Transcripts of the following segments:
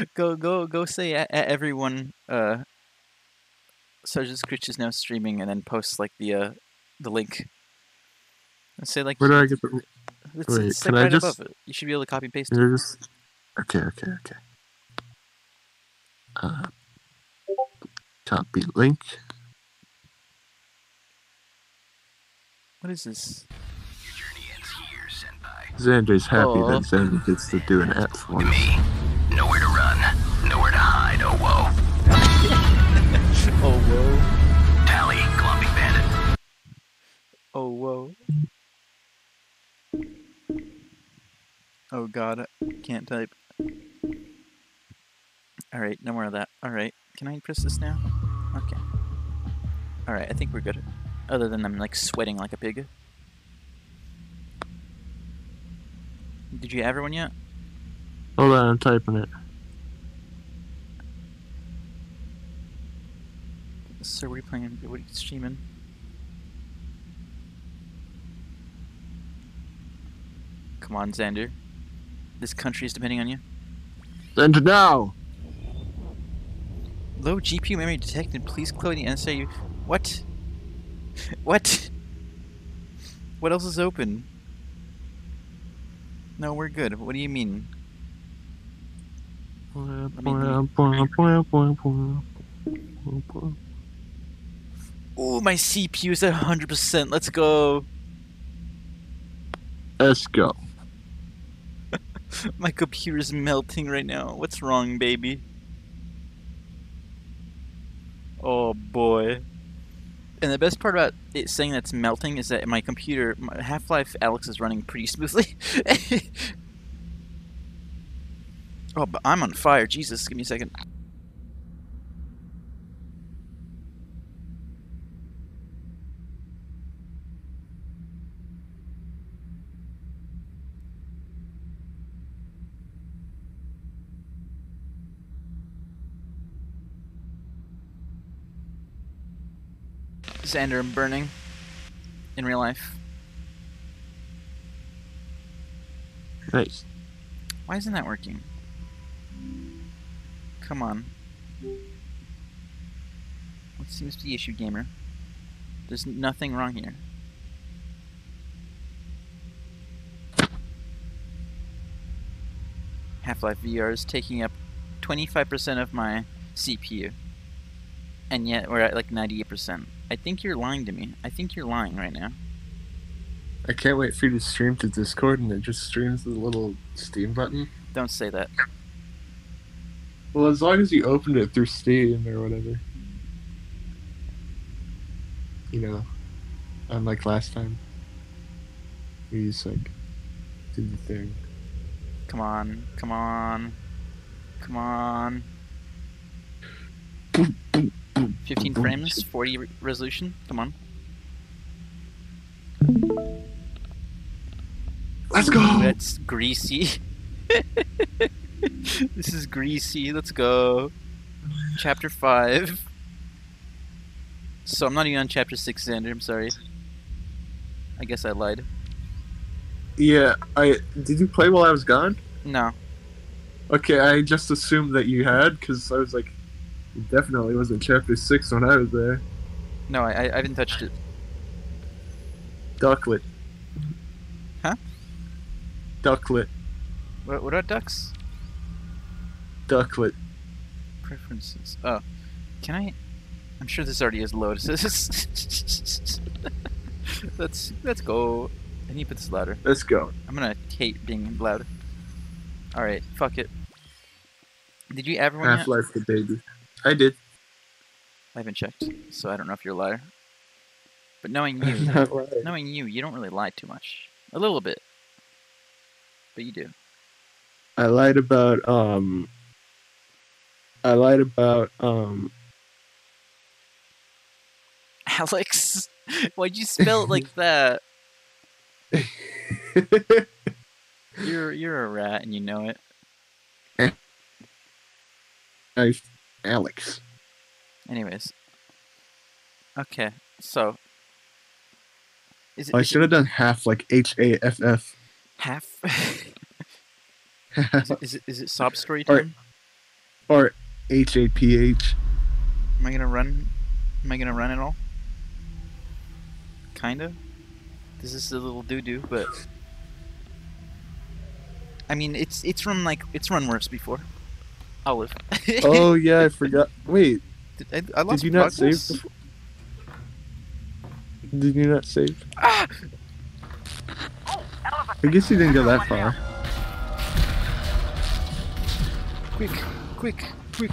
go go go say a- a- everyone uh Sergeant Scritch is now streaming and then post like the uh the link. And say like Where do I get the? it's, wait, it's can like I just- above it. You should be able to copy and paste it just... Okay, okay, okay. Uh, copy link. What is this? Xander's happy Aw. that Xander gets to do an F for Me. Nowhere to run. Nowhere to hide. Oh, whoa. Oh whoa. Tally, clumping bandit. Oh whoa. Oh god, I can't type. Alright, no more of that. Alright, can I press this now? Okay. Alright, I think we're good. Other than I'm like sweating like a pig. Did you have everyone yet? Hold on, I'm typing it. So what are you playing? What are you streaming? Come on, Xander. This country is depending on you. Xander now. Low GPU memory detected. Please close the NSA. What? what? What else is open? No, we're good. What do you mean? Ooh, my CPU is at 100%. Let's go. Let's go. My computer is melting right now. What's wrong, baby? Oh boy. And the best part about it saying that's melting is that my computer, my Half-Life Alyx is running pretty smoothly. oh, but I'm on fire. Jesus, give me a second. Xander, I'm burning. In real life. Nice. Why isn't that working? Come on. What seems to be the issue, gamer? There's nothing wrong here. Half-Life VR is taking up 25% of my CPU. And yet we're at like 98%. I think you're lying to me. I think you're lying right now. I can't wait for you to stream to Discord and it just streams the little Steam button. Don't say that. Well, as long as you opened it through Steam or whatever. You know, unlike last time. We just like did the thing. Come on, come on, come on. 15 frames, 40 re- resolution. Come on. Let's go. That's greasy. this is greasy. Let's go. Chapter 5. So I'm not even on chapter 6, Xander. I'm sorry. I guess I lied. Yeah, I did you play while I was gone? No. Okay, I just assumed that you had because I was like, it definitely wasn't chapter six when I was there. No, I, I haven't touched it. Ducklet. Huh? Ducklet. What, what are ducks? Ducklet. Preferences. Oh. Can I? I'm sure this already is Lotuses. let's let's go. I need to put this louder. Let's go. I'm gonna hate being loud. All right, fuck it. Did you ever? Want to. Half Life the baby. I did. I haven't checked, so I don't know if you're a liar. But knowing you, knowing you, you don't really lie too much. A little bit, but you do. I lied about um. I lied about um. Alyx, why'd you spell it like that? You're you're a rat and you know it. I, Alex. Anyways. Okay, so is it, I should have done half like H A F F. half? is, it, is it is it sob story time? Or H A P H. Am I gonna run? Am I gonna run at all? Kinda. This is a little doo doo, but I mean, it's it's run like it's run worse before. I'll live. Oh yeah, I forgot. Wait, Did, I, I lost did you not save? Before? Did you not save? Ah! I guess you didn't go that far. Quick, quick, quick.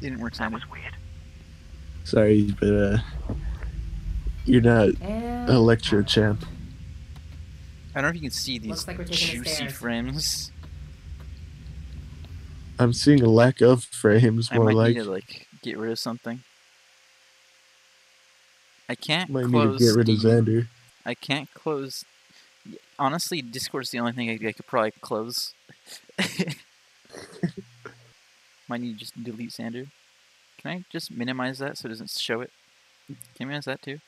Didn't work, That was weird. Sorry, but uh, you're not And a lecture champ. I don't know if you can see these like we're taking the juicy frames. I'm seeing a lack of frames, More I more might like need to like get rid of something. I can't might need to get rid of Steam. Xander. I can't close. Honestly, Discord's the only thing I, I could probably close. Might need to just delete Xander. Can I just minimize that so it doesn't show it? Can I minimize that too?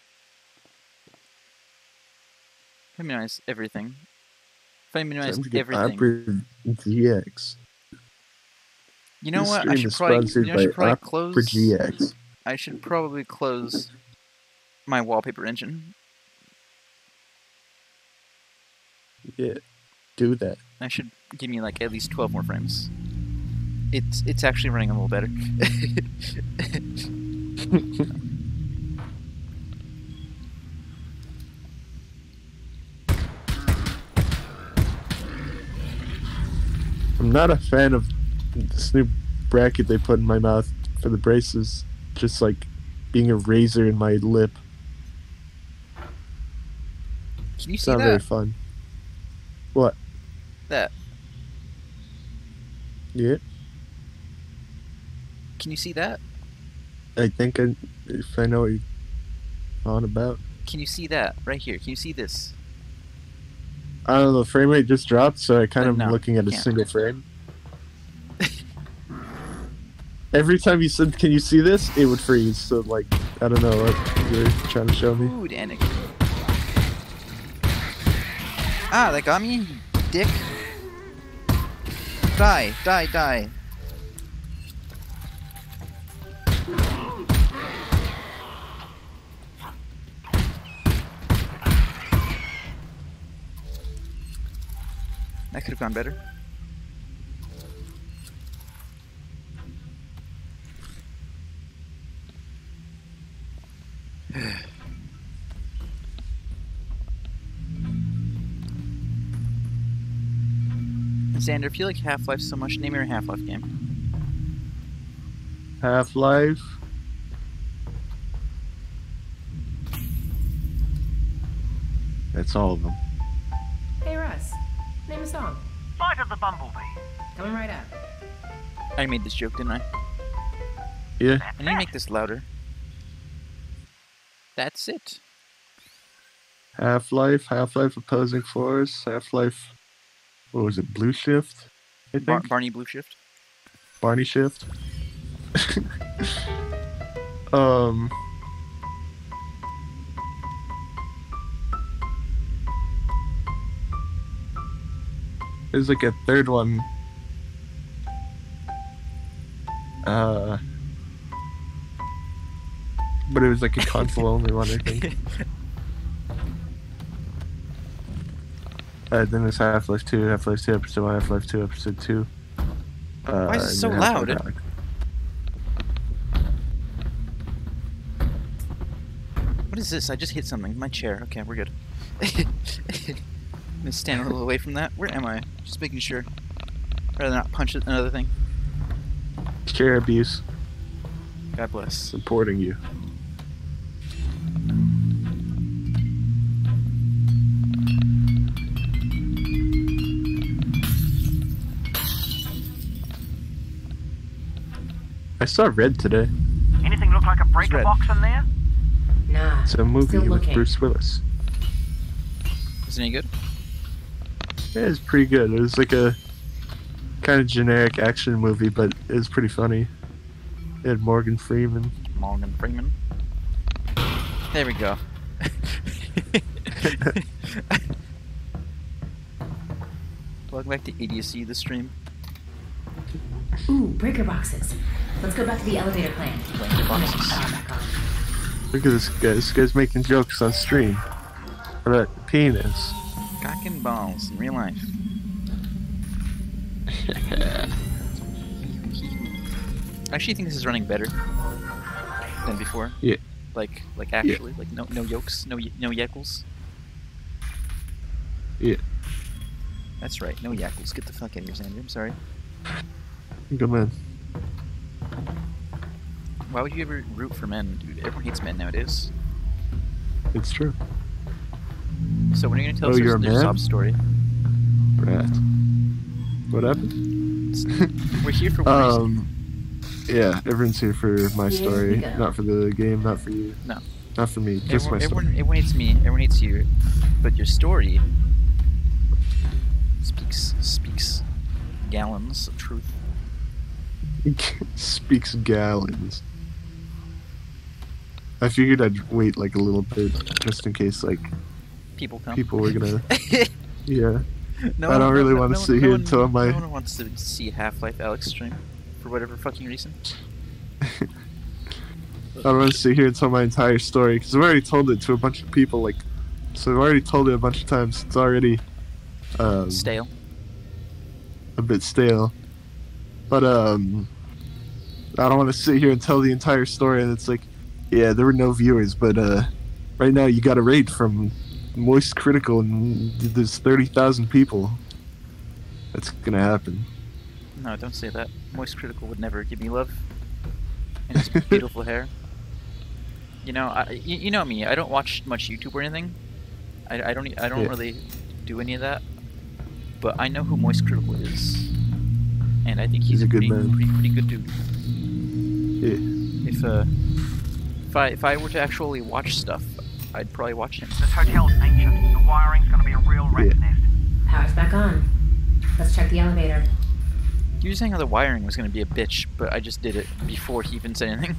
If I minimize everything. If I minimize everything. GX. You know This what? I should probably, you know, I should probably close. GX. I should probably close my wallpaper engine. Yeah, do that. That should give me like at least 12 more frames. It's it's actually running a little better. I'm not a fan of this new bracket they put in my mouth for the braces. Just like being a razor in my lip. Can you It's see not very that? Fun. That. Yeah, Can you see that? I think I, if I know what you're on about. Can you see that right here? Can you see this? I don't know, the frame rate just dropped, so I kind Uh, of am no, looking at a single frame. Every time you said, "Can you see this?" it would freeze. So like, I don't know what you're trying to show me. Ooh, Danik. Ah, that got me, dick. Die, die, die. That could have gone better. Xander, if you like Half Life so much, name your Half Life game. Half Life. That's all of them. Hey Russ, name a song. Flight of the Bumblebee. Coming right up. I made this joke, didn't I? Yeah. I need to make this louder. That's it. Half Life, Half Life Opposing Force, Half Life. What was it? Blue Shift. I think Bar- Barney Blue Shift. Barney Shift. um. There's like a third one. Uh. But it was like a console only one, I think. Uh, then there's Half Life 2, Half Life 2, Episode 1, Half Life 2, Episode 2. Uh, Why is it so loud? Alyx. What is this? I just hit something. My chair. Okay, we're good. I'm gonna stand a little away from that. Where am I? Just making sure. Rather not punch it- another thing. Chair abuse, God bless. supporting you. I saw Red today. Anything look like a breaker box in there? Nah. It's a movie Still with. Bruce Willis. Is it any good? Yeah, it's pretty good. It was like a kind of generic action movie, but it was pretty funny. It had Morgan Freeman. Morgan Freeman. There we go. Welcome back to idiocy, the stream. Ooh, breaker boxes. Let's go back to the elevator plan. Blanket boxes. Power back on. Look at this guy. This guy's making jokes on stream. About penis. Cock and balls in real life. I actually think this is running better than before. Yeah. Like, like actually, like no, no yokes, no, y- no yackles. Yeah. That's right, no yackles. Get the fuck out of here, Xander. I'm sorry. Good man. Why would you ever root for men, dude? Everyone hates men nowadays. It's true. So when are you gonna tell Oh, us you're your, your sob story? Right. What happened? We're here for one reason. Um. Yeah, everyone's here for my story, we go. not for the game, not for you. No. Not for me, just everyone, my story. everyone, everyone hates me. Everyone hates you. But your story speaks speaks gallons of truth. Speaks gallons. I figured I'd wait like a little bit, just in case like People come. people were gonna. Yeah. no I don't really wanna no one- sit no here one- until my- No one wants to see Half-Life Alyx stream for whatever fucking reason. I don't want to sit here and tell my entire story because I've already told it to a bunch of people. Like, so I've already told it a bunch of times. It's already um, Stale. a bit stale. But um, I don't want to sit here and tell the entire story. And it's like, yeah, there were no viewers, but uh, right now you got a raid from Moist Critical, and there's thirty thousand people. That's gonna happen. No, don't say that. Moist Critical would never give me love. And his beautiful hair. You know, I, you, you know me. I don't watch much YouTube or anything. I, I don't. I don't Yeah. really do any of that. But I know who Moist Critical is, and I think he's, He's a good pretty, man. pretty, pretty good dude. Yeah. If uh, if I if I were to actually watch stuff, I'd probably watch him. This hotel's ancient. The wiring's gonna be a real rat's Yeah. nest. Power's back on. Let's check the elevator. You were saying how the wiring was going to be a bitch, but I just did it before he even said anything.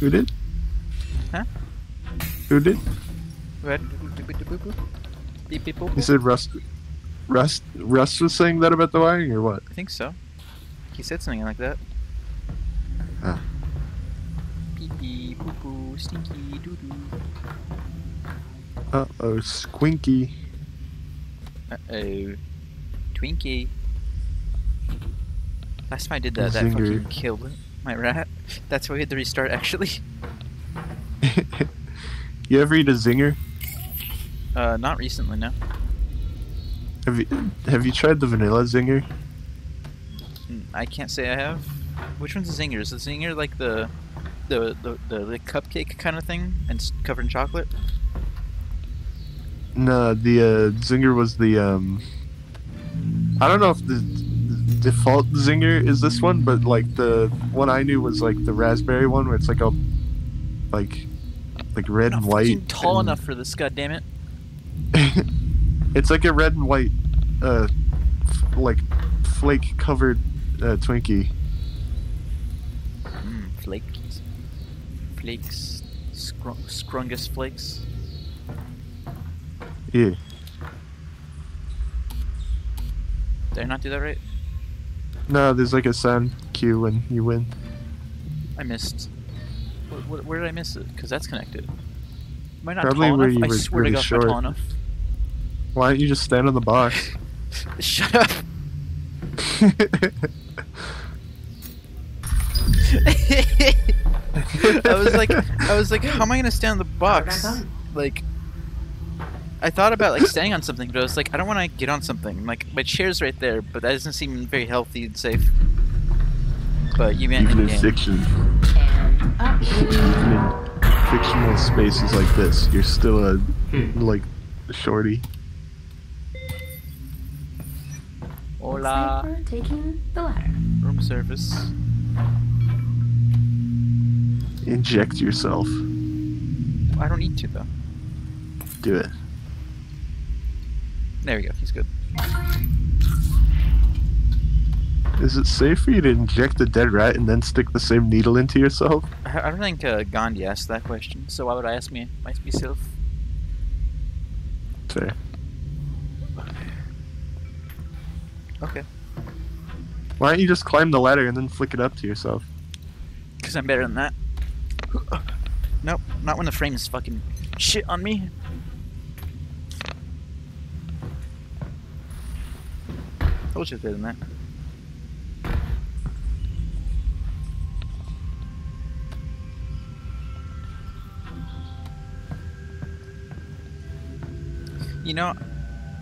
Who did? Huh? Who did? Go ahead. Beep, beep, boop, You boop. said Rust. Rust. Rust was saying that about the wiring, or what? I think so. He said something like that. Ah. Pee pee, poo poo, stinky, doo doo. Uh oh, Squinky. Uh oh. Twinkie. Last time I did that, that Zinger. fucking killed my rat. That's why we had to restart actually. you ever eat a zinger? Uh, not recently, no. Have you Have you tried the vanilla zinger? I can't say I have. Which one's the zinger? Is the zinger like the the the, the, the cupcake kind of thing and covered in chocolate? No, the uh, zinger was the um. I don't know if the default zinger is this one, but like the one I knew was like the raspberry one, where it's like a like like red and white. tall and- enough for this, goddammit. it's like a red and white, uh, f- like flake covered uh, Twinkie. Mm, flakes. Flakes. Scr- scrungus flakes. Yeah. Did I not do that right? No, there's like a sound cue when you win. I missed. Where, where, where did I miss it? Because that's connected. Am I not Probably tall where enough? you I were swear really to God, short. tall enough. Why don't you just stand on the box? Shut up. I was like, I was like, how am I gonna stand on the box? Like, I thought about like standing on something, but I was like, I don't want to get on something. Like, my chair's right there, but that doesn't seem very healthy and safe. But you meant Even in in game. fiction, And up. even in fictional spaces like this, you're still a Hmm. like shorty. Hola, like we're taking the ladder. room service. Inject yourself. I don't need to though. Do it. There we go. He's good. Is it safe for you to inject a dead rat and then stick the same needle into yourself? I don't think uh, Gandhi asked that question, so why would I ask me my- myself? fair. Okay. Why don't you just climb the ladder and then flick it up to yourself? Because I'm better than that. Nope, not when the frame is fucking shit on me. Told you better than that. You know,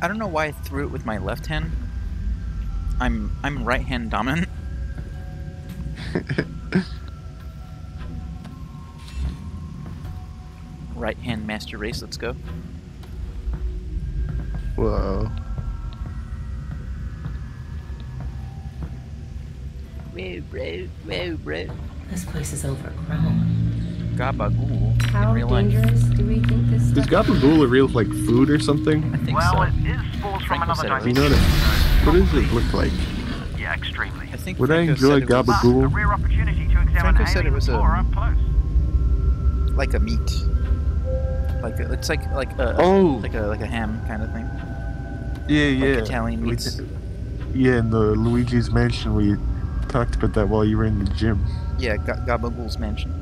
I don't know why I threw it with my left hand. I'm I'm right hand dominant. Right hand master race, let's go. Whoa. Whoa, bro, whoa, bro. This place is overgrown. Gabagool How in real life. dangerous do we think this Is stuff Gabagool a real like food or something? I think Well, so. it is spores from Franco another said You know what? It, what does it look like? Yeah, extremely. I think Would I Franco enjoy said it was But Gabagool? a rare opportunity to examine Franco said it was a- flora up close. like a meat. Like a, it's like like a Oh. like a like a ham kind of thing. Yeah, yeah. Italian meats. did- yeah, in the Luigi's Mansion, we talked about that while you were in the gym. Yeah, Ga- Gabagool's mansion.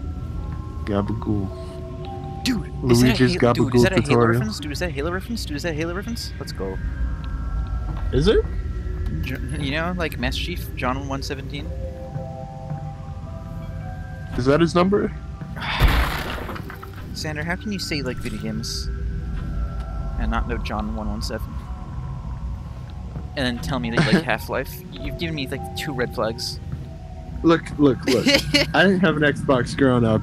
Gabagool. Dude, is Luigi's that a, Halo, dude, is Gabagool that a Halo reference? Dude, is that Halo reference? Dude, is that Halo reference? Let's go. Is it? You know, like Master Chief, John 117. Is that his number? Xander, how can you say like video games and not know John 117? And then tell me that you like Half Life? You've given me like two red flags. Look, look, look. I didn't have an Xbox growing up.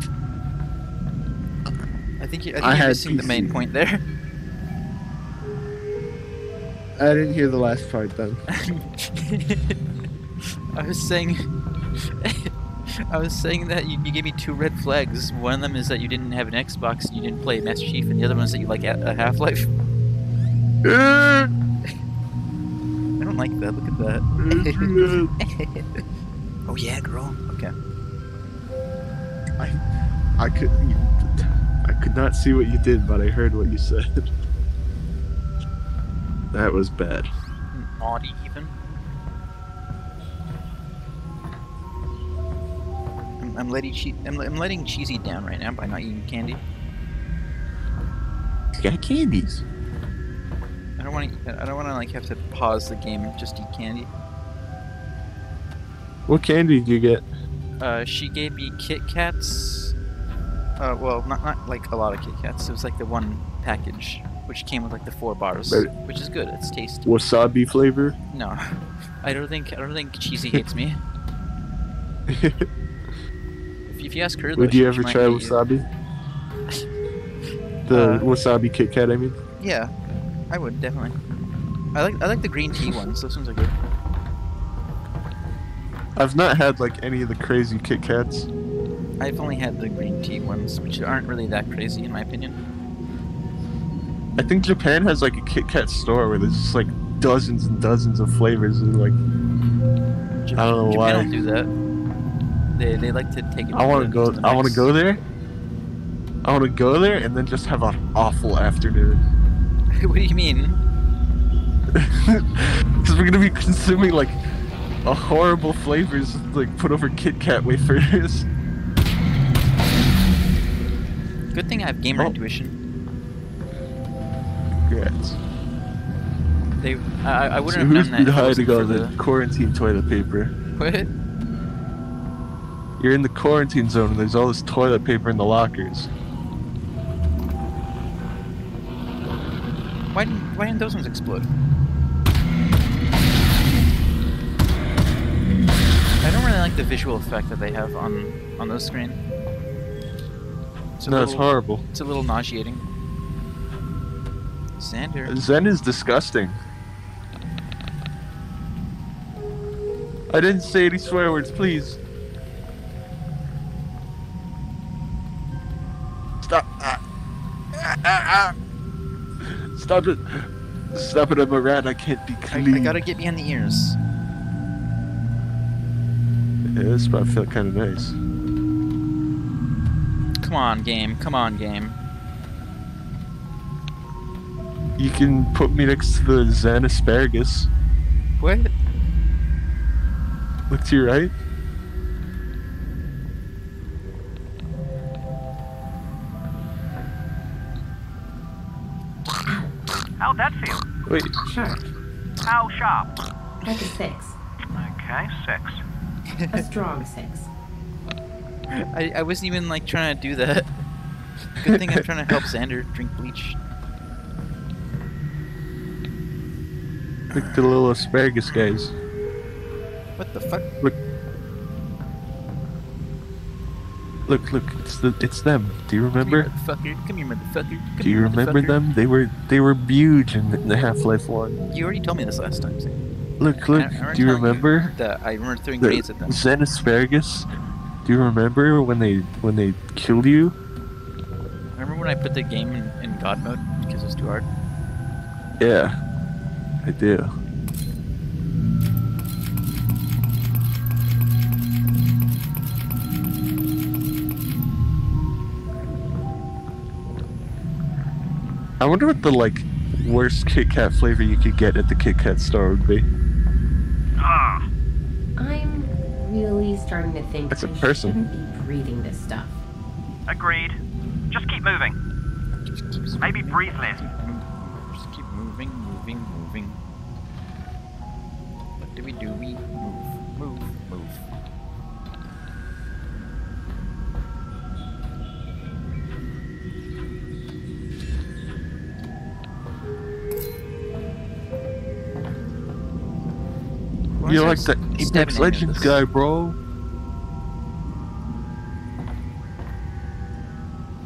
I think, you, I think I you're had missing the main point there. I didn't hear the last part then. I was saying, I was saying that you, you gave me two red flags. One of them is that you didn't have an Xbox, and you didn't play Master Chief, and the other one is that you like a, a Half Life. I don't like that. Look at that. oh yeah, girl. Okay. I could, I could not see what you did, but I heard what you said. That was bad. Naughty I'm, letting che- I'm, I'm letting cheesy down right now by not eating candy. You Got candies. I don't want to. I don't want to like have to pause the game and just eat candy. What candy did you get? Uh, she gave me Kit Kats. Uh, well, not not like a lot of Kit Kats. It was like the one package, which came with like the four bars, Right. which is good. It's tasty. Wasabi flavor. No, I don't think I don't think cheesy hates me. If, you ask her, though, Would you ever try wasabi? The Uh, wasabi Kit Kat, I mean. Yeah, I would definitely. I like I like the green tea ones. Those ones are good. I've not had like any of the crazy Kit Kats. I've only had the green tea ones, which aren't really that crazy in my opinion. I think Japan has like a Kit Kat store where there's just like dozens and dozens of flavors and like I don't know Japan why. don't do that. They, they like to take it. I want to go. I want to go there. I want to go there and then just have an awful afternoon. what do you mean? Because we're gonna be consuming like a horrible flavors like put over Kit Kat wafers. Good thing I have gamer Oh. intuition. Congrats. They, I, I wouldn't who's have done that. it hiding wasn't the quarantine toilet paper? What? You're in the quarantine zone and there's all this toilet paper in the lockers. Why didn't Why didn't those ones explode? I don't really like the visual effect that they have on on the screen. It's no, it's horrible. It's a little nauseating. Xander. Xen is disgusting. I didn't say any swear words, please. Stop it. Stop it, I'm a rat. I can't be I, clean. I gotta get behind the ears. Yeah, this spot felt kind of nice. Come on, game. Come on, game. You can put me next to the Xen asparagus. What? Look to your right. Wait, Sure. How sharp? Like a six. Okay, six. A strong six. I, I wasn't even like trying to do that. Good thing I'm trying to help Xander drink bleach. look at the little asparagus guys. What the fuck? Look. Look, look, it's the it's them. Do you remember? Come here, motherfucker. Come here, motherfucker. Come Do you here, remember motherfucker. them? They were they were huge in the Half-Life One. You already told me this last time. Xander. Look, look. I- I Do you remember That I remember throwing the grenades at them. Xen asparagus? Do you remember when they when they killed you? Remember when I put the game in, in God mode because it's too hard? Yeah, I do. I wonder what the like worst Kit Kat flavor you could get at the Kit Kat store would be. Ah, I'm really starting to think That's a I person. shouldn't be breathing this stuff. agreed. Just keep moving. Just Maybe breathe less. Just keep moving, moving, moving. What do we do? We move, move, You're like is the there s- stabbing Apex Legends this? guy, bro.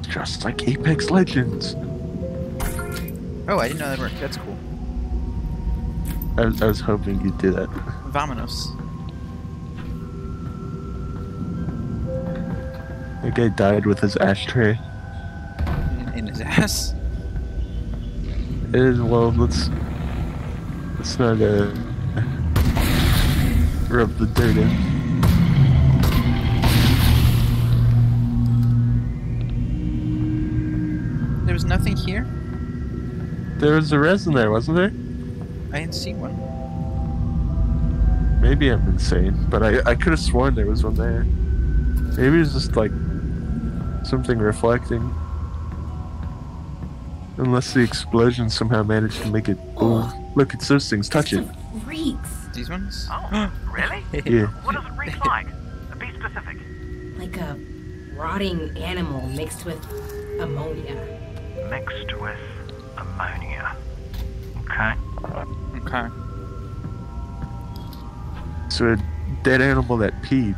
Just like Apex Legends. Oh, I didn't know that worked. That's cool. I was, I was hoping you'd do that. Vamonos. The guy died with his ashtray. In, in his ass. It is well. Let's let's not uh, rub the dirt in. There was nothing here. There was a resin there, wasn't there? I didn't see one. Maybe I'm insane, but I I could have sworn there was one there. Maybe it's just like something reflecting. Unless the explosion somehow managed to make it. Oh, look, it's those things. Touch it. Reeks. These ones? Oh, really? Yeah. What does it reek like? Be specific. Like a rotting animal mixed with ammonia. Mixed with ammonia. Okay. Okay. So a dead animal that peed.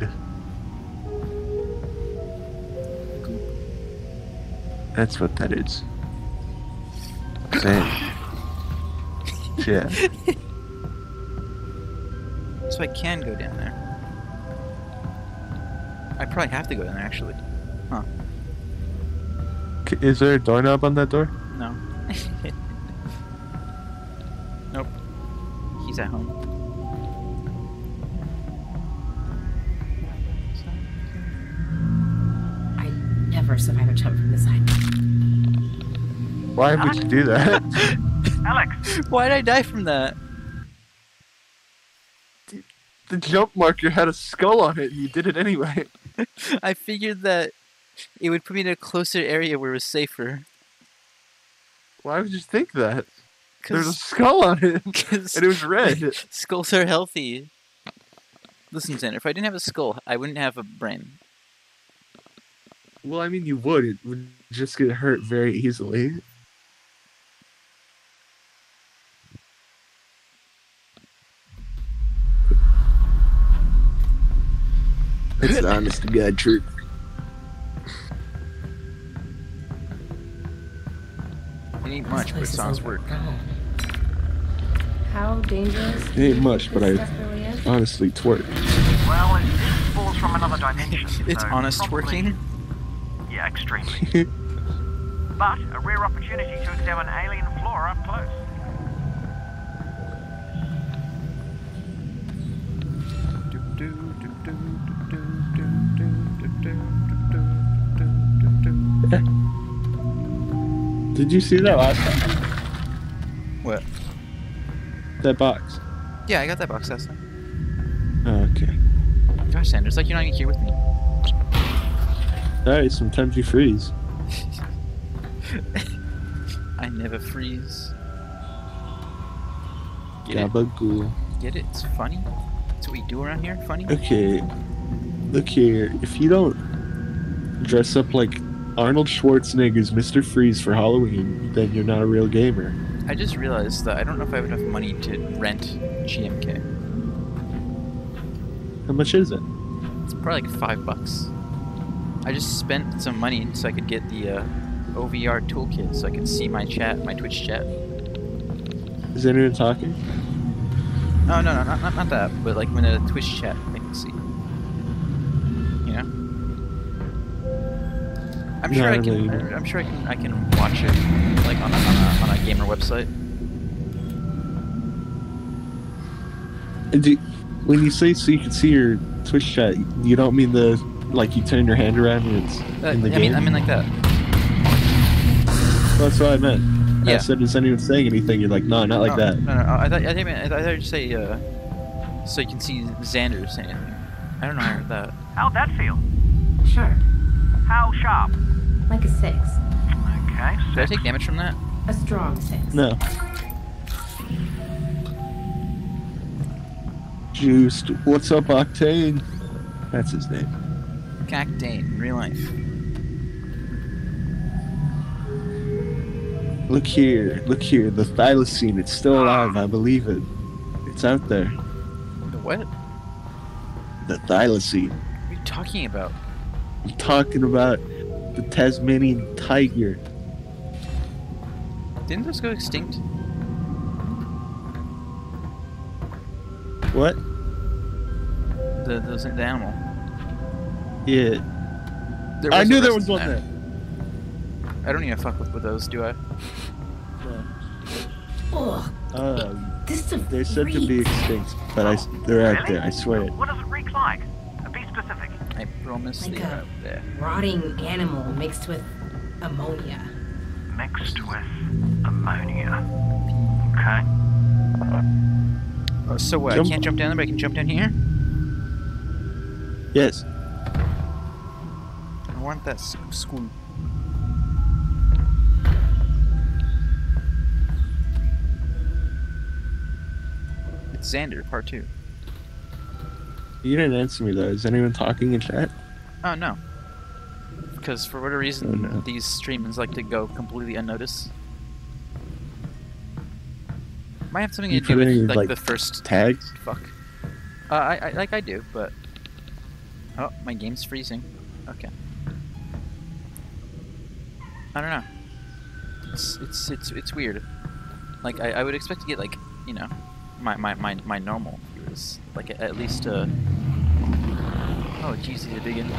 That's what that is. Same. yeah. So I can go down there. I probably have to go down there actually. K- Is there a doorknob on that door? No. nope. He's at home. I never survive a jump from the side. Why would you do that? Alex, Why did I die from that? The jump marker had a skull on it and you did it anyway. I figured that it would put me in a closer area where it was safer. Why would you think that? There's a skull on it. And it was red. skulls are healthy. Listen, Xander, if I didn't have a skull, I wouldn't have a brain. Well, I mean, you would. It would just get hurt very easily. It's the honest to God truth. It ain't much, but it sounds work. overgrown. How dangerous? It ain't much, but I really honestly twerk. well, it is balls from another dimension. It's so honest probably- working. Yeah, extremely. but a rare opportunity to examine alien flora up close. Did you see that last time? What? That box. Yeah, I got that box last time. Oh, okay. Gosh, Xanders, like you're not even here with me. Alright, sometimes you freeze. I never freeze. Get it? Get it? It's funny. That's what we do around here. Funny. Okay. Look here. If you don't dress up like Arnold Schwarzenegger's Mr. Freeze for Halloween, then you're not a real gamer. I just realized that I don't know if I have enough money to rent GMK. How much is it? It's probably like five bucks. I just spent some money so I could get the uh, OVR toolkit so I could see my chat, my Twitch chat. Is anyone talking? Oh no, no, not, not, not that, but like when a Twitch chat I can see. I'm sure I I can. know. I'm sure I can. I can watch it like on a, on a, on a gamer website. And do, when you say so you can see your Twitch chat, you don't mean the like you turn your hand around and it's Uh, in the I game. mean, I mean like that. That's what I meant. I Yeah. said, is anyone saying anything? You're like, no, not like Oh, that. No, no, I thought I think I thought you'd say uh, so you can see Xander saying anything. I don't know how I heard that. How'd that feel? Sure. How sharp? Like a six. Okay, Did I take damage from that? A strong six. No. Juiced. What's up, Octane? That's his name. Cactane, in real life. Look here. Look here. The thylacine. It's still alive. I believe it. It's out there. The what? What The thylacine. What are you talking about? I'm talking about the Tasmanian tiger. Didn't those go extinct? What? The those the animal. Yeah. There I knew there was one that. there. I don't even fuck with, with those, do I? Ugh, Um, this is a they're said to be extinct, but I, s- they're out there. I swear. What does it reek like? Uh, Be specific. I promise Like they are a- out there. rotting animal mixed with ammonia. Mixed with ammonia. Okay. Oh, so what? Jump- I can't jump down there, but I can jump down here? Yes. I want that school. It's Xander, part two. You didn't answer me though. Is anyone talking in chat? Oh no. Because for whatever reason, Oh, no. these streamers like to go completely unnoticed. Might have something You to do with any, like, like, the first Tags? fuck. Uh, I, I like I do, but oh, my game's freezing. Okay. I don't know. It's it's it's it's weird. Like I, I would expect to get like you know my my my, my normal viewers like at, at least uh. Oh jeez, they're digging.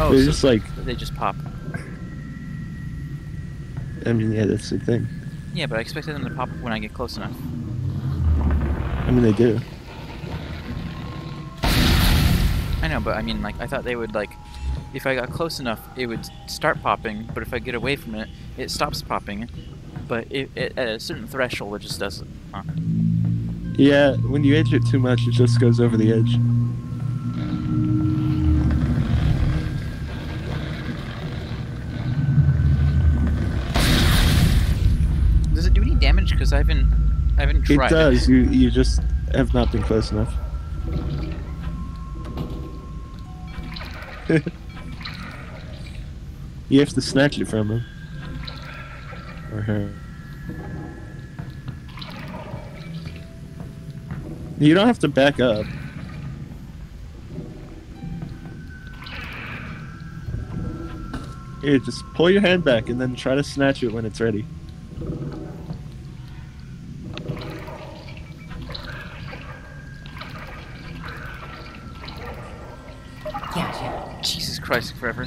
Oh, They're so just like, they just pop. I mean, yeah, that's the thing. Yeah, but I expected them to pop when I get close enough. I mean, they do. I know, but I mean, like, I thought they would, like, if I got close enough, it would start popping, but if I get away from it, it stops popping. But it, it, at a certain threshold, it just doesn't. Huh. Yeah, when you edge it too much, it just goes over the edge. Does it do any damage? Because I haven't, I haven't It does. You you just have not been close enough. you have to snatch it from him. Or her. You don't have to back up. Here, just pull your hand back and then try to snatch it when it's ready. Yeah, yeah. Jesus Christ, forever.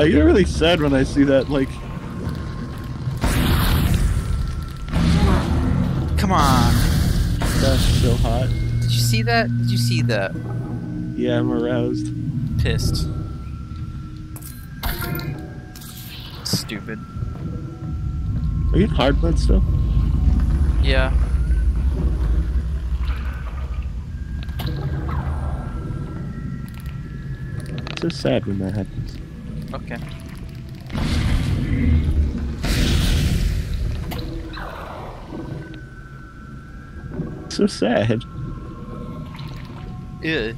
I get really sad when I see that. Like, Come on. that's so hot. Did you see that? Did you see that? Yeah, I'm aroused. Pissed. Stupid. Are you in hard mode still? Yeah. It's so sad when that happens. Okay. So sad. Yeah.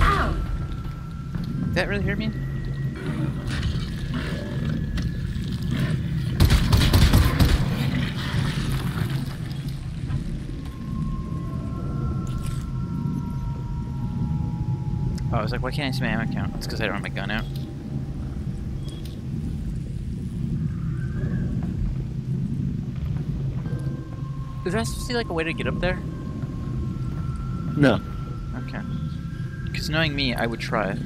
Ow! Did that really hurt me? Was like, why can't I see my ammo count? It's because I don't have my gun out. Is there supposed to be like a way to get up there? No. Okay. Because knowing me, I would try it.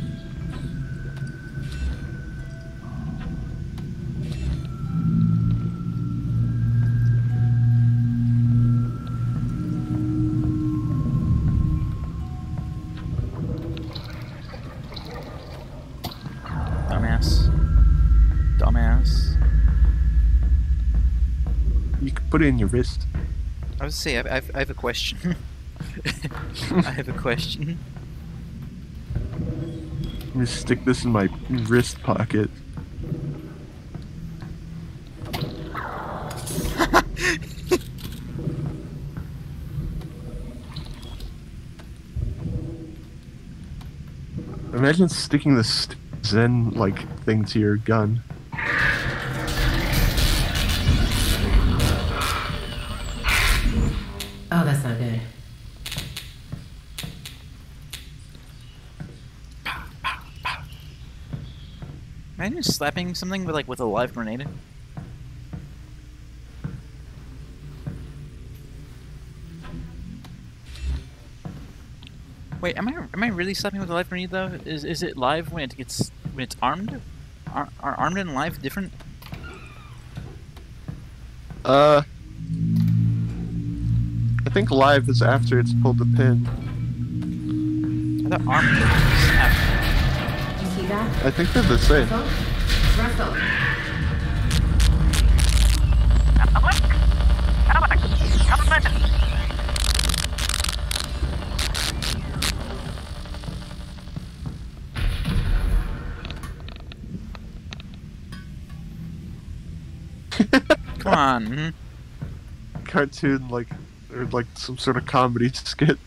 It in your wrist. I was say, I, I, I have a question. I have a question. Let me stick this in my wrist pocket. Imagine sticking this Xen like thing to your gun. Slapping something with like with a live grenade. Wait, am I am I really slapping with a live grenade though? Is is it live when it gets when it's armed? Are, are armed and live different? Uh, I think live is after it's pulled the pin. I thought armed was snap. Did you see that? I think they're the same. Come on. Cartoon like or like some sort of comedy skit.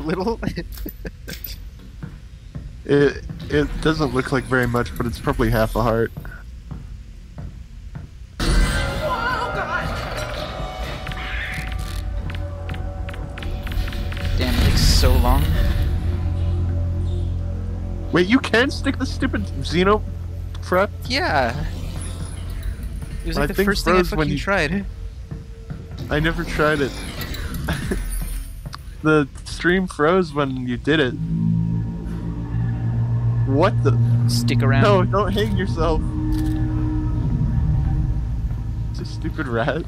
Little. It it doesn't look like very much, but it's probably half a heart. Damn, it takes so long. Wait, you can stick the stupid Xeno prep? Yeah. It was I like the think first thing I froze when fucking you- tried. I never tried it. the stream froze when you did it. What the? Stick around. No, don't hang yourself. It's a stupid rat.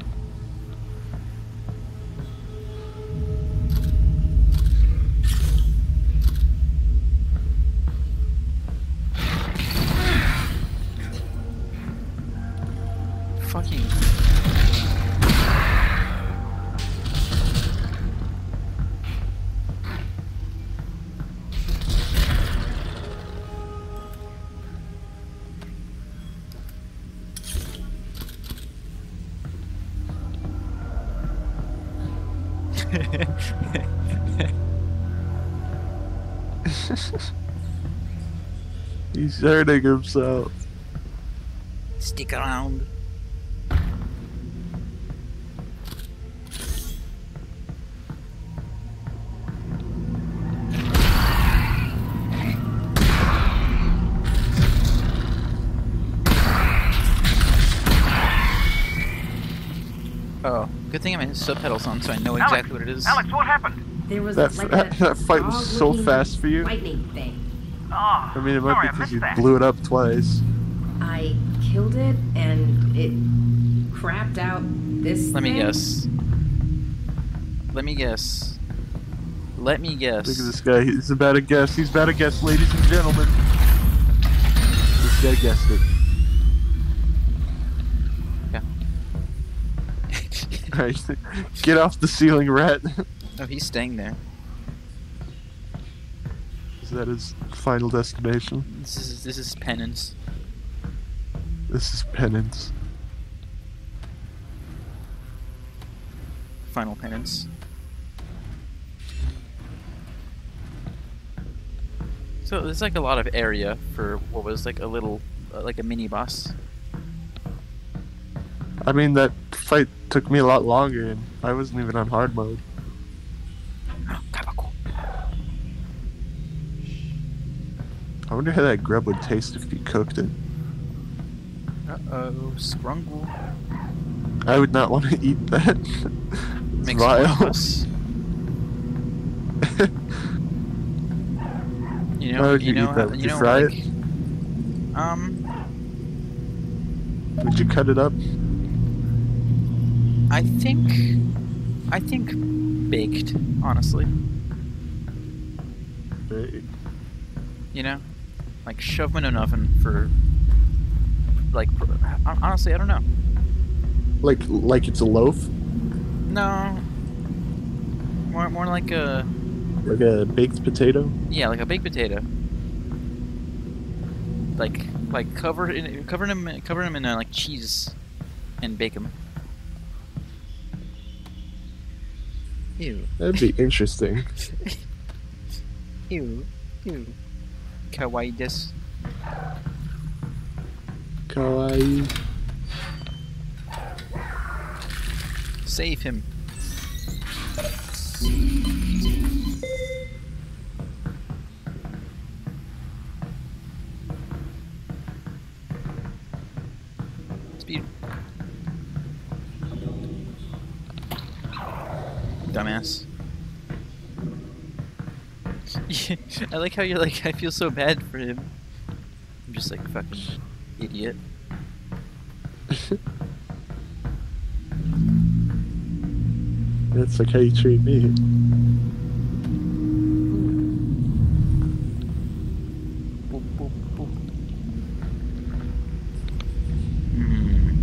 Turning himself. Stick around. Oh, good thing I'm in subtitles on so I know Alex, exactly what it is. Alex, what happened? There was that, like a that, that fight was so fast for you. Lightning thing. I mean, it might sorry, be because missed you that. blew it up twice. I killed it and it crapped out this. Let me guess. Let me guess. Let me guess. Look at this guy. He's about to guess. He's about to guess, ladies and gentlemen. This guy guessed it. Yeah. Alright, get off the ceiling, rat. oh, he's staying there. Is that his final destination? This is this is penance. This is penance. Final penance. So there's like a lot of area for what was like a little, uh, like a mini boss. I mean, that fight took me a lot longer, and I wasn't even on hard mode. I wonder how that grub would taste if you cooked it. Uh oh, Scrungle. I would not want to eat that. Makes vile. You Why know, would you you know, eat that? Would you you know, fry like, it? um, Would you cut it up? I think, I think baked, honestly. Baked. You know, like shove them in an oven for, like, for, honestly, I don't know. Like, like it's a loaf? No, more, more like a, Like a baked potato? yeah, like a baked potato. Like, like cover in, cover them, cover them in uh, like cheese, and bake them. Ew. That'd be interesting. Ew. Ew. Kawaii desu. Kawaii. Save him. Speed. Dumbass. I like how you're like, I feel so bad for him. I'm just like, fucking idiot. That's like how you treat me. Mm.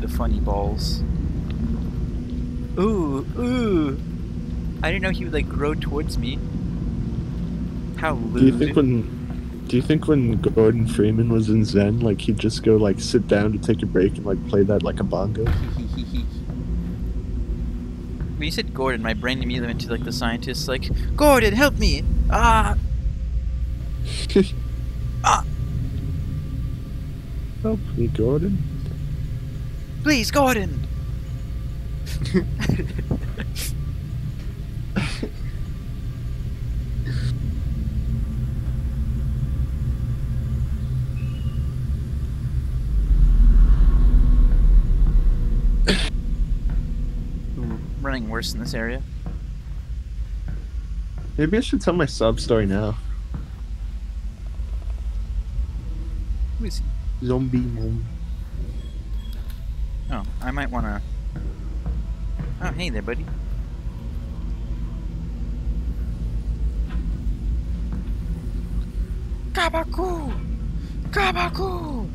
The funny balls. Ooh, ooh. I didn't know he would like grow towards me. How lewd. Do you think when do you think when Gordon Freeman was in Xen, like he'd just go like sit down to take a break and like play that like a bongo? when you said Gordon, my brain immediately went to like the scientist, like, Gordon, help me! Ah! ah! Help me, Gordon. Please, Gordon! Running worse in this area. Maybe I should tell my sub story now. Who is he? Zombie mom. Oh, I might wanna. Oh, hey there, buddy. Kabaku! Kabaku!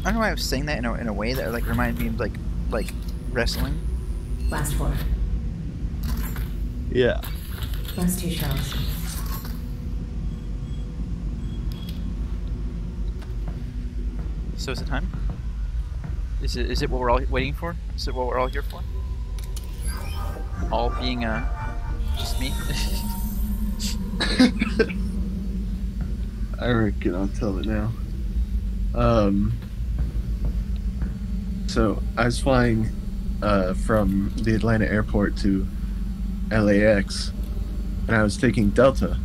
I don't know why I was saying that in a, in a way that like reminded me of like like wrestling. Last four. Yeah. Last two shells. So is it time? Is it is it what we're all waiting for? Is it what we're all here for? All being uh just me? I reckon I'll tell it now. Um. So I was flying uh, from the Atlanta airport to LAX, and I was taking Delta,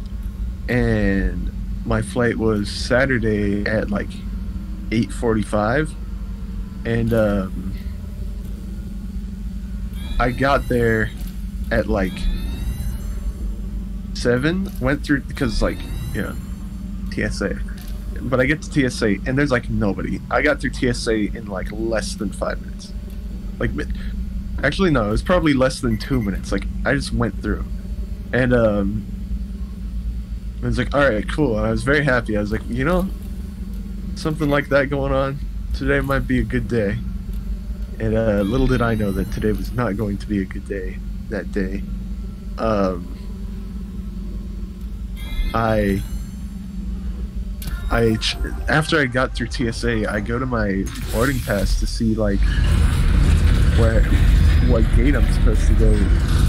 and my flight was Saturday at like 8:45, and um, I got there at like seven. Went through because like yeah, TSA, but I get to TSA and there's like nobody. I got through TSA in like less than five minutes. Like, actually no, it was probably less than two minutes. Like I just went through, and um, I was like, all right, cool. And I was very happy. I was like, you know, something like that going on today might be a good day. And uh, little did I know that today was not going to be a good day that day. Um, I, I after I got through TSA, I go to my boarding pass to see like where what gate I'm supposed to go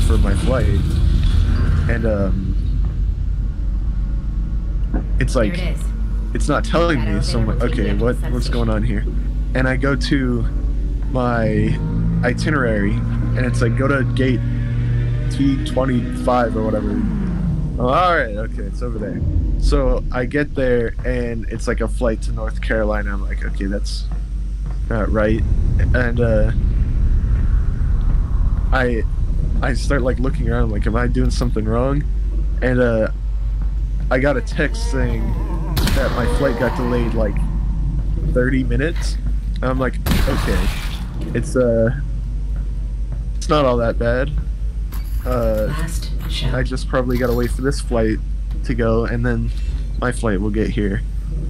for my flight, and um, it's like it it's not telling me so I'm like okay what what's going on here? And i go to my itinerary and it's like go to gate t25 or whatever. Oh, all right okay it's over there. So i get there and it's like a flight to north carolina. I'm like okay that's not right. And uh i i start like looking around like am i doing something wrong? And uh i got a text saying that my flight got delayed like 30 minutes. And I'm like, okay, it's uh, it's not all that bad. Uh, I just probably gotta wait for this flight to go, and then my flight will get here,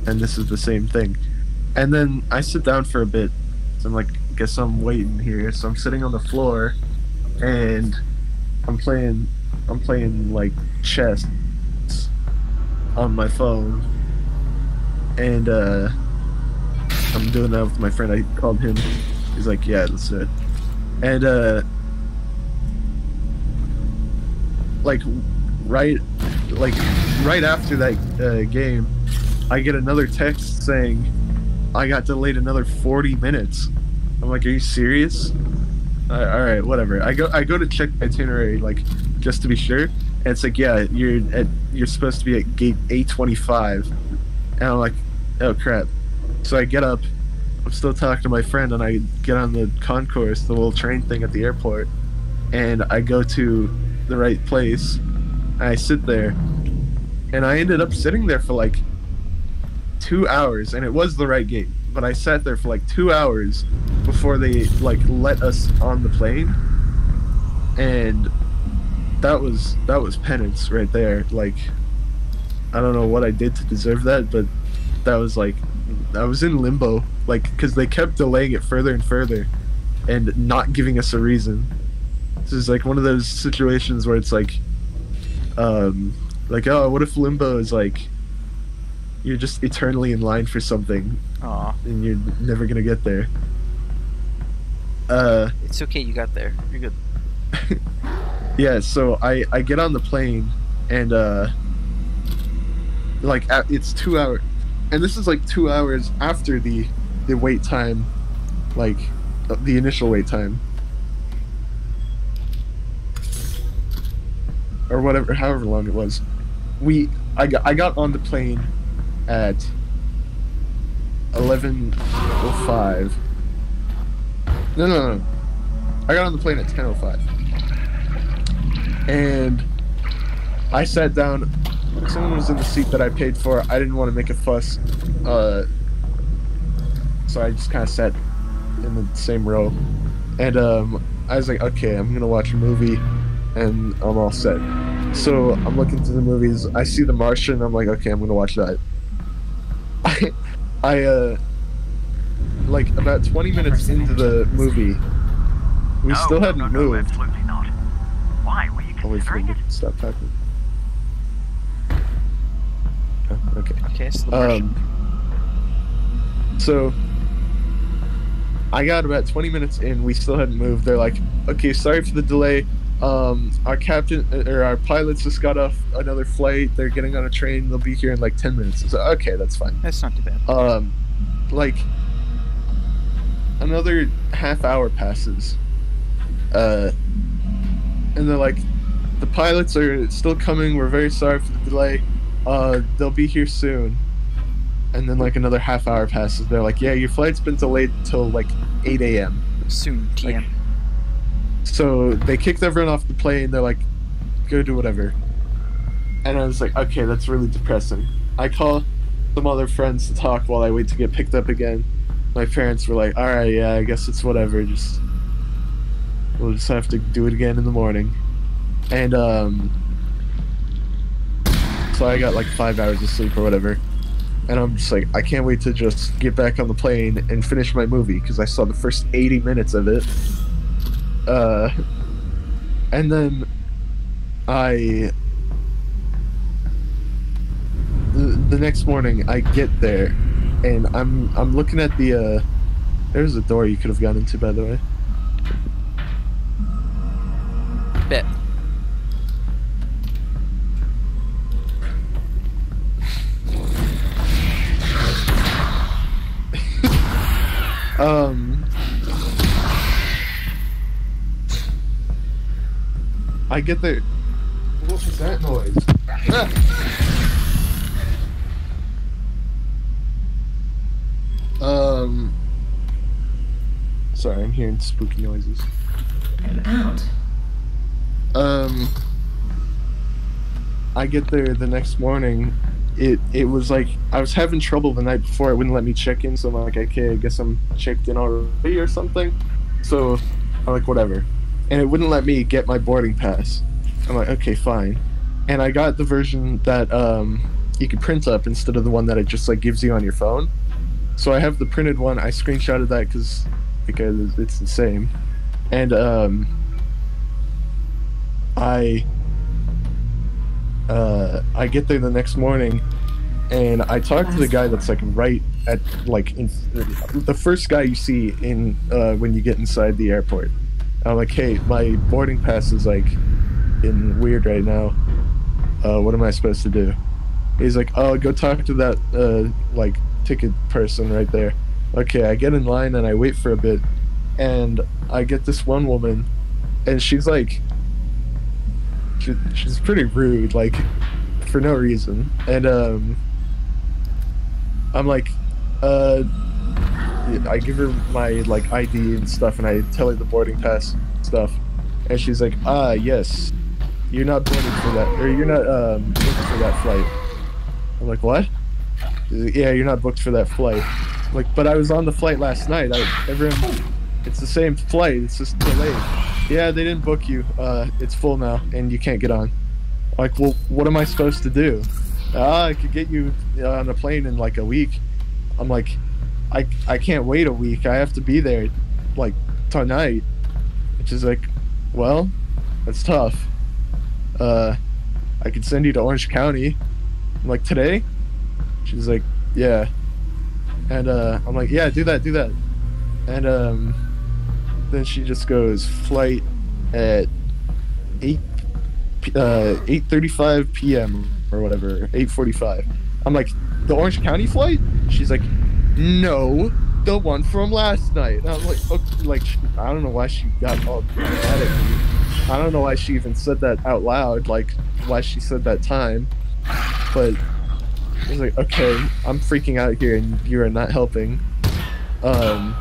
and this is the same thing. And then I sit down for a bit. So I'm like, guess I'm waiting here. So I'm sitting on the floor, and I'm playing, I'm playing like chess on my phone, and uh, I'm doing that with my friend. I called him. He's like, yeah, do it. And uh, like right like right after that uh, game i get another text saying i got delayed another 40 minutes. I'm like are you serious? Uh, all right whatever. I go i go to check my itinerary like just to be sure and it's like yeah you're at you're supposed to be at gate 825 and i'm like oh crap. So i get up i'm still talking to my friend and i get on the concourse the little train thing at the airport and i go to the right place. I sit there, and I ended up sitting there for like two hours, and it was the right gate. But I sat there for like two hours before they like let us on the plane, and that was that was penance right there. Like, I don't know what I did to deserve that, but that was like I was in limbo, like because they kept delaying it further and further, and not giving us a reason. This is like one of those situations where it's like, um, like oh, what if limbo is like, you're just eternally in line for something Aw, and you're never gonna get there. Uh, it's okay. You got there. You're good. yeah. So I I get on the plane and uh, like at, it's two hour, and this is like two hours after the the wait time, like the initial wait time. or whatever, however long it was. We, I got, I got on the plane at eleven oh five. No, no, no. I got on the plane at ten oh five, and I sat down. Someone was in the seat that I paid for. I didn't want to make a fuss, uh, so I just kind of sat in the same row. And um, I was like, okay, I'm gonna watch a movie and I'm all set. So I'm looking through the movies. I see The Martian. I'm like, okay, I'm gonna watch that. I, I uh, like about 20 minutes into the movie, we no, still no, hadn't no, no, moved. absolutely not. Why? Were you I'll wait considering it? stop talking. Oh, okay. Okay, so the Martian. Um, so I got about 20 minutes in. We still hadn't moved. They're like, okay, sorry for the delay. Um, our captain or our pilots just got off another flight. They're getting on a train. They'll be here in like 10 minutes. So okay, that's fine. That's not too bad. Um, like another half hour passes. Uh, and they're like, the pilots are still coming. We're very sorry for the delay. Uh, they'll be here soon. and then like another half hour passes. They're like, "Yeah, your flight's been delayed till like 8 a.m." Soon, TM. So they kicked everyone off the plane. They're like, "Go do whatever." And I was like, "Okay, that's really depressing." I call some other friends to talk while I wait to get picked up again. My parents were like, "All right, yeah, I guess it's whatever. Just we'll just have to do it again in the morning." And um, so I got like five hours of sleep or whatever. And I'm just like, I can't wait to just get back on the plane and finish my movie because I saw the first 80 minutes of it. Uh, and then I. The, the next morning, I get there, and I'm I'm looking at the. Uh, there's a door you could have gone into, by the way. Bet. Um. I get there. What was that noise? um. Sorry, I'm hearing spooky noises. I'm out. Um. I get there the next morning. It it was like I was having trouble the night before. It wouldn't let me check in, so I'm like, okay, I guess I'm checked in already or something. So I'm like, whatever. And it wouldn't let me get my boarding pass. I'm like, okay, fine. And I got the version that um, you could print up instead of the one that it just like gives you on your phone. So I have the printed one. I screenshotted that because because it's the same. And um, I uh, I get there the next morning, and I talk to the guy that's like right at like in, the first guy you see in uh, when you get inside the airport. I'm like, hey, my boarding pass is like in weird right now. Uh, what am I supposed to do? He's like, oh, go talk to that uh, like ticket person right there. Okay, I get in line and I wait for a bit, and I get this one woman, and she's like, she, she's pretty rude, like for no reason, and um, I'm like, uh, I give her my like ID and stuff, and I tell her the boarding pass stuff, and she's like, ah, yes, you're not boarded for that, or you're not um booked for that flight. I'm like, what? Like, yeah, you're not booked for that flight. I'm like, but I was on the flight last night. I everyone, it's the same flight. It's just delayed. Yeah, they didn't book you. Uh, it's full now, and you can't get on. Like, well, what am I supposed to do? Ah, I could get you uh, on a plane in like a week. I'm like, I I can't wait a week. I have to be there, like tonight. Which is like, well, that's tough. Uh, I could send you to Orange County. I'm like today. She's like, yeah. And uh, I'm like, yeah, do that, do that. And um, then she just goes flight at eight uh 8:35 p.m. or whatever, 8:45. I'm like, the Orange County flight? She's like, no, the one from last night. And I'm like, okay, like I don't know why she got all mad at me. I don't know why she even said that out loud, like why she said that time. But I was like, okay, I'm freaking out here and you are not helping. Um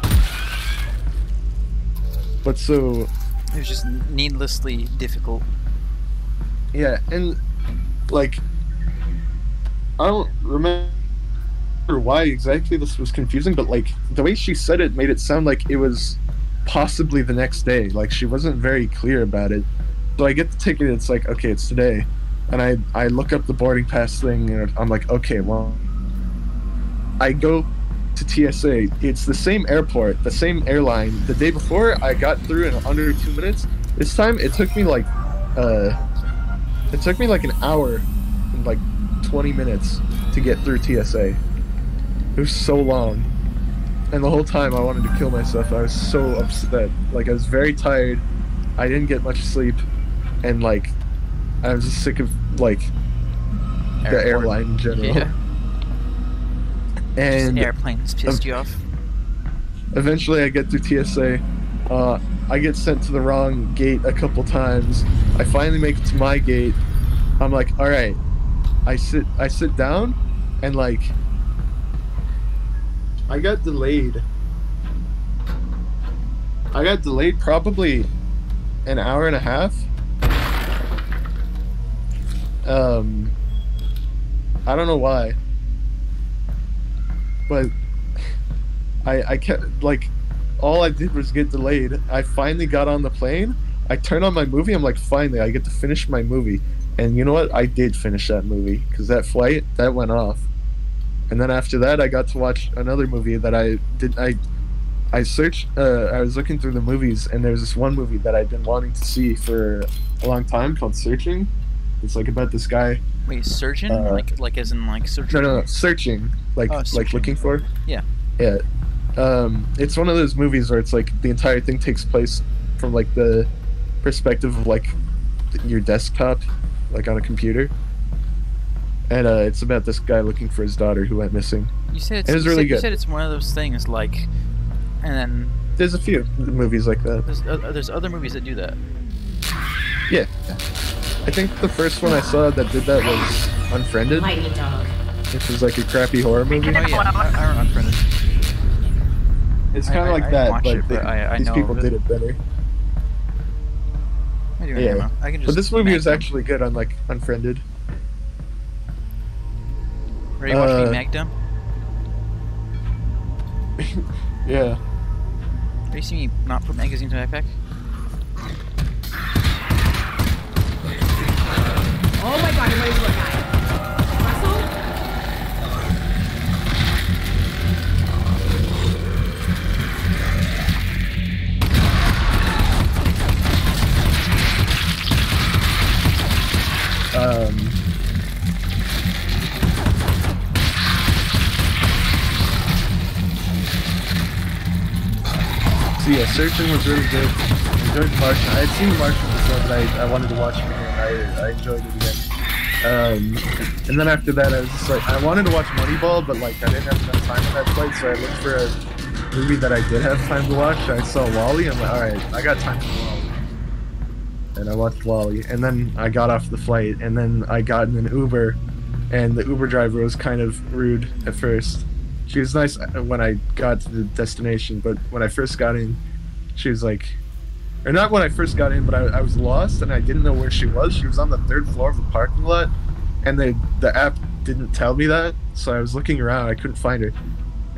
but so It was just needlessly difficult. Yeah, and like I don't remember why exactly this was confusing, but like the way she said it made it sound like it was possibly the next day. Like she wasn't very clear about it. So I get the ticket, it's like, okay, it's today. And I I look up the boarding pass thing and I'm like, okay, well I go to TSA. It's the same airport, the same airline. The day before I got through in under 2 minutes. This time it took me like uh it took me like an hour and like 20 minutes to get through TSA. It was so long. And the whole time I wanted to kill myself. I was so upset. Like I was very tired. I didn't get much sleep. And like I was just sick of like the Airport. airline in general. Yeah. And airplanes pissed you off. eventually I get through TSA. Uh, I get sent to the wrong gate a couple times. I finally make it to my gate. I'm like, all right. I sit I sit down, and like I got delayed. I got delayed probably an hour and a half. Um, I don't know why, but I I kept like all I did was get delayed. I finally got on the plane. I turned on my movie. I'm like, finally, I get to finish my movie. And you know what? I did finish that movie because that flight that went off. And then after that, I got to watch another movie that I did. I I searched. Uh, I was looking through the movies, and there was this one movie that I'd been wanting to see for a long time called Searching. It's like about this guy. Wait, surgeon? Uh, like like as in like surgeon? No, no, no, searching. Like Oh, like looking for. Yeah. Yeah. Um, it's one of those movies where it's like the entire thing takes place from like the perspective of like your desktop, like on a computer. And uh, it's about this guy looking for his daughter who went missing. You said it's, It was really said, You said it's one of those things like, and then There's a few movies like that. there's uh, there's other movies that do that. Yeah. I think the first one I saw that did that was Unfriended, Lightning dog. which was like a crappy horror movie. Oh yeah, I, I unfriended. It's kind I- of I like that, watched but, it, but they- I- I these know people it. did it better. I, Yeah. I can just. But this movie mag was actually good on like Unfriended. Ready to watch uh, me mag them? Yeah. Are you seeing me not put magazines in my backpack? Oh my god, you're ready for a guy. Russell? Um, so yeah, Searching was really good. I Enjoyed Martian. I had seen Martian but I, I wanted to watch it again. I, I enjoyed it again. Um, and then after that, I was just like, I wanted to watch Moneyball, but like I didn't have enough time on that flight, so I looked for a movie that I did have time to watch. I saw WALL-E. I'm like, all right, I got time for WALL-E. And I watched WALL-E, and then I got off the flight, and then I got in an Uber, and the Uber driver was kind of rude at first. She was nice when I got to the destination, but when I first got in, she was like, or not when I first got in, but I, I was lost and I didn't know where she was. She was on the third floor of the parking lot, and the the app didn't tell me that, so I was looking around. I couldn't find her,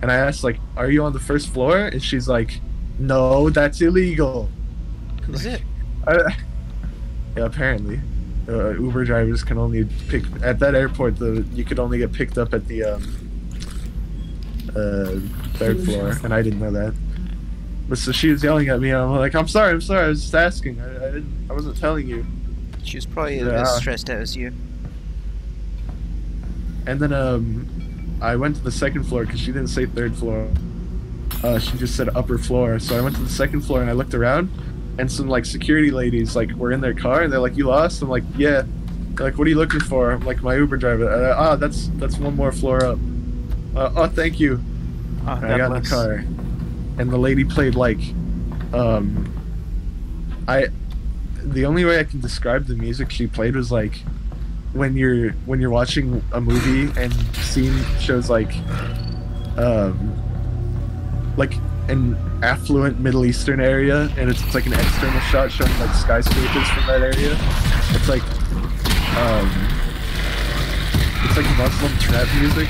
and I asked like, "Are you on the first floor?" And she's like, "No, that's illegal." Is it? I, yeah, apparently, uh, Uber drivers can only pick at that airport. The you could only get picked up at the um, uh, third floor, and I didn't know that. But so she was yelling at me, and I'm like, "I'm sorry, I'm sorry. I was just asking. I, I didn't. I wasn't telling you." She was probably Yeah. as stressed out as you. And then um, I went to the second floor because she didn't say third floor. Uh, she just said upper floor. So I went to the second floor and I looked around, and some like security ladies like were in their car and they're like, "You lost?" I'm like, "Yeah." They're like, "What are you looking for?" I'm like, "My Uber driver." Uh, ah, that's that's one more floor up. Uh, oh, thank you. Oh, I got bless. in the car, and the lady played like, um, I. The only way I can describe the music she played was like, when you're when you're watching a movie and scene shows like, um, like an affluent Middle Eastern area, and it's, it's like an external shot showing like skyscrapers from that area. It's like, um, it's like Muslim trap music.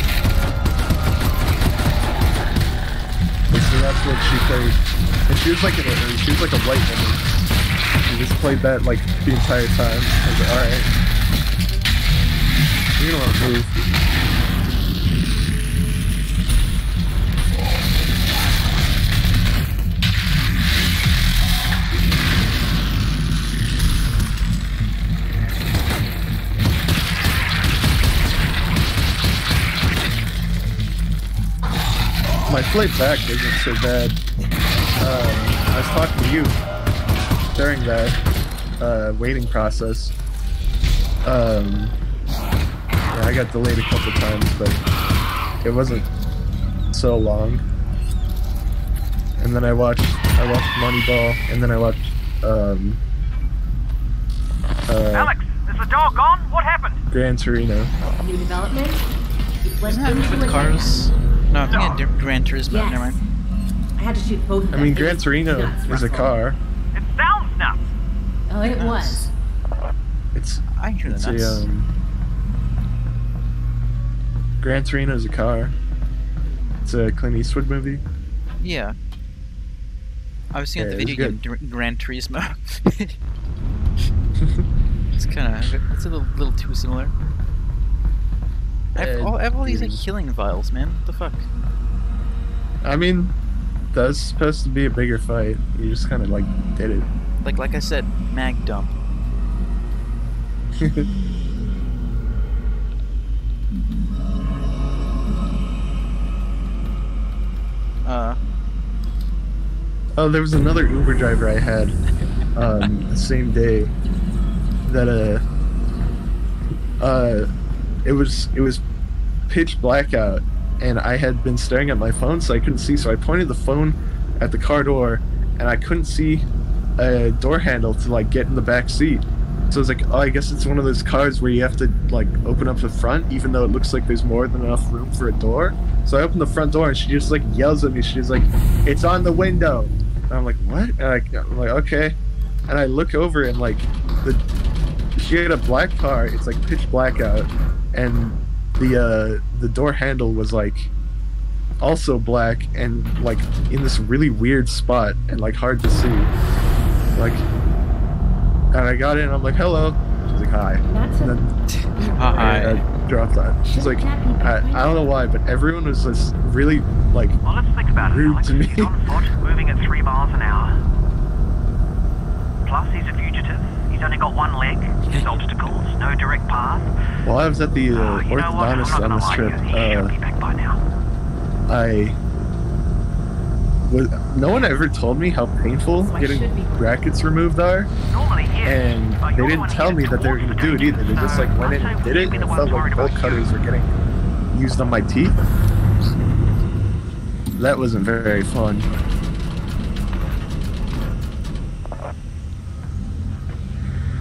So that's what she played. And she was like a, she was like a white woman. She just played that like the entire time. I was like, alright. You don't want to move. My flight back isn't so bad. Um, I was talking to you during that uh, waiting process. Um, yeah, I got delayed a couple times, but it wasn't so long. And then I watched I watched Moneyball, and then I watched um, uh, Alex, is the dog gone? What happened? Gran Torino. New development? You blend Isn't that into with it. Cars? No, I'm thinking of Gran Turismo. Yes. Never mind. I had to shoot both of I mean, It Gran Torino nuts, is a car. It sounds nuts. Oh, it Nuts. was. It's I can hear it's the nuts. a um. Gran Torino is a car. It's a Clint Eastwood movie. Yeah. I was seeing Yeah, the video game Dr- Gran Turismo. it's kind of it's a little, little too similar. I have, all, I have all these like dude. killing vials, man. What the fuck? I mean, that's supposed to be a bigger fight. You just kind of like did it. Like like I said, mag dump. Uh, Oh, there was another Uber driver I had um, the same day that uh uh it was it was pitch black out and I had been staring at my phone so I couldn't see so I pointed the phone at the car door and I couldn't see a door handle to like get in the back seat. So I was like, oh, I guess it's one of those cars where you have to like open up the front, even though it looks like there's more than enough room for a door. So I opened the front door, and she just like yells at me. She's like, "It's on the window." And I'm like, "What?" And I, I'm like, "Okay." And I look over, and like, the she had a black car. It's like pitch black out, and the uh the door handle was like also black and like in this really weird spot and like hard to see. Like, and I got in. I'm like, "Hello." She's like, "Hi." And then hi. I, I dropped that. She's like, Shouldn't that be I, I don't know why, but everyone was just really like, Well, let's think about it, Rude Alex. to me. He's on foot, moving at three miles an hour. Plus, he's a fugitive. He's only got one leg. There's obstacles, no direct path. while I was at the uh, Oh, you know what? I'm orthodontist on this trip, to you. Uh, back by now. I was. No one ever told me how painful So getting brackets removed are, Normally, yes. and they didn't one tell me that they were going to do it either. They just like went in and did it, and the it ones felt like bolt cutters you. were getting used on my teeth. That wasn't very fun.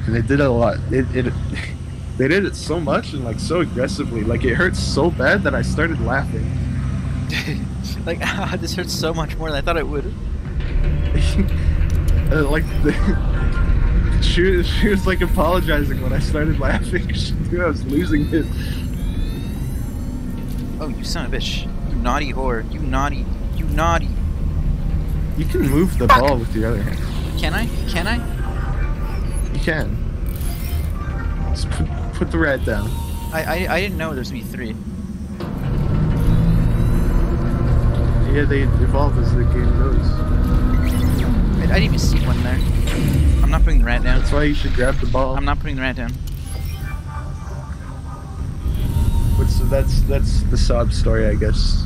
And they did it a lot. It, it they did it so much and like so aggressively. Like it hurt so bad that I started laughing. like ah, this hurts so much more than I thought it would. Uh, like the, she was, she was like apologizing when I started laughing. She knew I was losing it. Oh, you son of a bitch! You naughty whore! You naughty! You naughty! You can move the ball with your other hand. Can I? Can I? Can. Just put, put the rat down. I I, I didn't know there was gonna be three. Yeah, they evolve as the game goes. I, I didn't even see one there. I'm not putting the rat down. That's why you should grab the ball. I'm not putting the rat down. What's that's that's the sob story, I guess.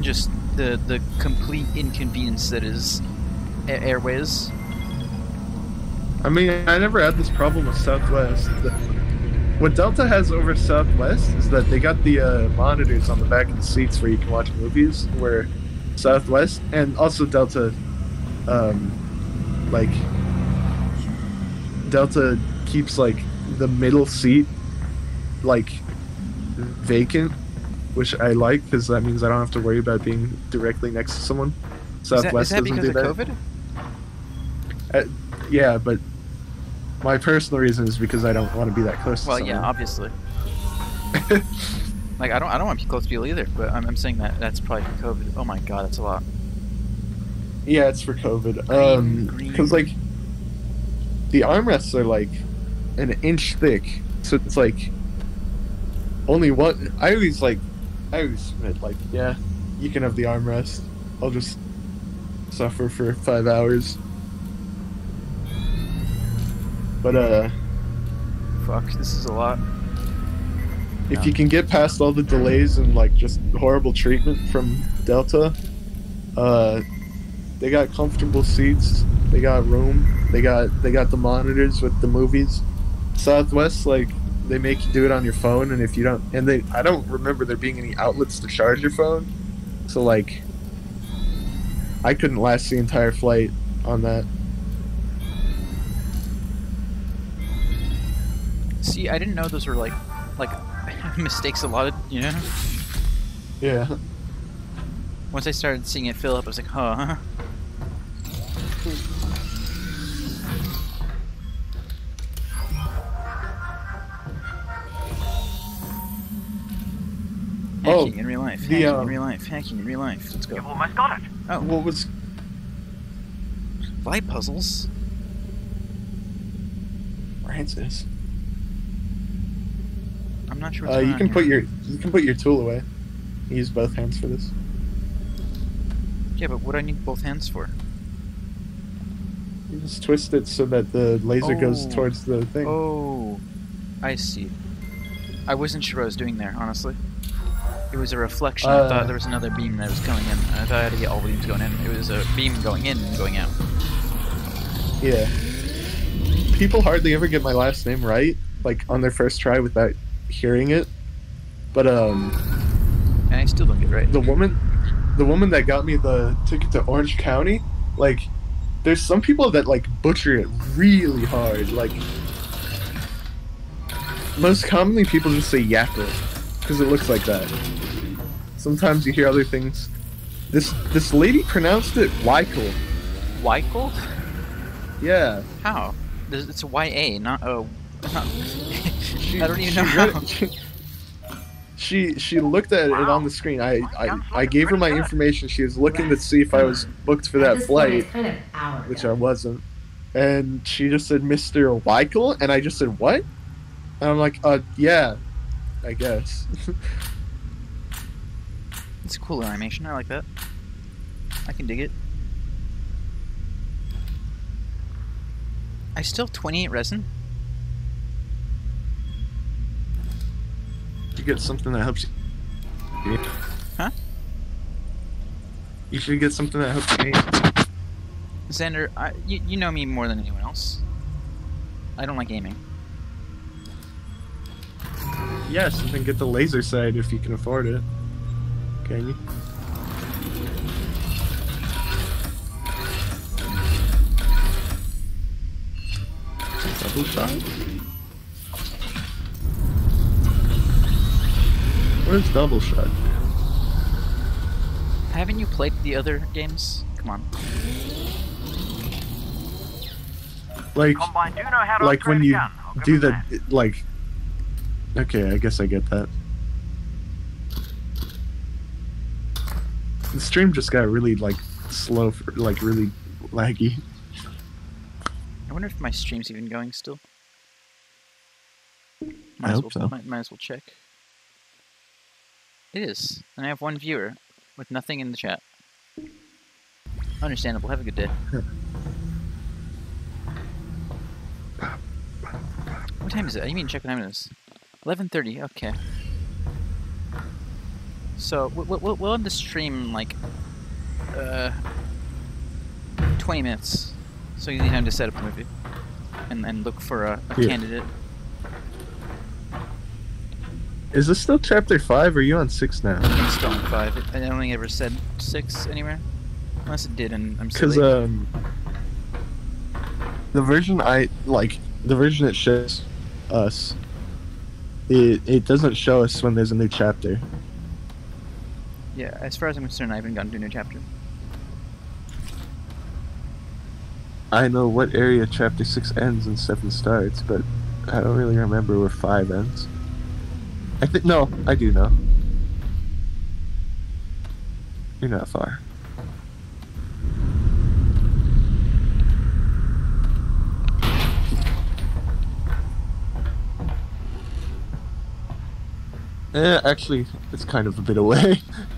Just the the complete inconvenience that is Airways. I mean, I never had this problem with Southwest. What Delta has over Southwest is that they got the uh, monitors on the back of the seats where you can watch movies. Where Southwest and also Delta, um, like Delta keeps like the middle seat like vacant, which I like because that means I don't have to worry about being directly next to someone. Is that, is Southwest that doesn't because do of that. COVID? Yeah, but my personal reason is because I don't want to be that close. To people. Well, yeah, obviously. Like I don't I don't want to be close to people either, but I'm, I'm saying that that's probably for COVID. Oh my god, that's a lot. yeah, it's for COVID. Um, because like the armrests are like an inch thick, so it's like only one. I always like, I always admit like, yeah, you can have the armrest. I'll just suffer for five hours. But uh, Fuck, this is a lot. if Yeah. you can get past all the delays and like just horrible treatment from Delta, uh, they got comfortable seats, they got room, they got they got the monitors with the movies. Southwest, like they make you do it on your phone, and if you don't, and they, I don't remember there being any outlets to charge your phone, so like, I couldn't last the entire flight on that. See, I didn't know those were like like mistakes a lot of you know. Yeah. Once I started seeing it fill up, I was like, huh. Oh, Hacking in real life. the, Hacking um, in real life. Hacking in real life. Let's go. You've almost got it. Oh, What was light puzzles. Francis? Not sure. Uh, you can here. put your you can put your tool away. Use both hands for this. Yeah, but what do I need both hands for? You just twist it so that the laser goes Oh. towards the thing. Oh, I see. I wasn't sure what I was doing there, honestly. It was a reflection. I Uh. thought there was another beam that was coming in. I thought I had to get all the beams going in. It was a beam going in and going out. Yeah. People hardly ever get my last name right, like on their first try without hearing it. But um, And I still don't get right. the woman, the woman that got me the ticket to Orange County, like, there's some people that like butcher it really hard. Like, most commonly people just say Yakko because it looks like that. Sometimes you hear other things. This this lady pronounced it Wykel. Weichel? Yeah. How? It's a YA, not a. Not, She, I don't even she know how. She she looked at it on the screen. I, I I gave her my information. She was looking to see if I was booked for that flight, it's kind of our which. I wasn't. And she just said Mr. Weichel, and I just said what? And I'm like, uh, yeah, I guess. It's a cool animation. I like that. I can dig it. I still have 28 resin. You get something that helps you. Huh? You should get something that helps you. Xander, I, you, you know me more than anyone else. I don't like aiming. Yes, and then get the laser sight if you can afford it. Can you? Double shot? Where's double shot? Haven't you played the other games? Come on. Like, Combine do know how to like when you gun. I'll give do the that. like. Okay, I guess I get that. The stream just got really like slow, for, like really laggy. I wonder if my stream's even going still. I Might as hope well, so. Might, might as well check. It is, and I have one viewer with nothing in the chat. Understandable. Have a good day. what time is it? I didn't even check what time it is. 11:30. Okay. So we- we- we'll, we'll end the stream in, like uh 20 minutes, so you need time to set up the movie and and look for a, a Yeah. candidate. Is this still chapter five? Or are you on six now? I'm still on five. I don't think it ever said six anywhere, unless it did, and I'm Because um, the version I like, the version it shows us, it it doesn't show us when there's a new chapter. yeah, as far as I'm concerned, I haven't gotten to a new chapter. I know what area chapter six ends and seven starts, but I don't really remember where five ends. I think no, I do know. You're not far. Eh, actually, it's kind of a bit away.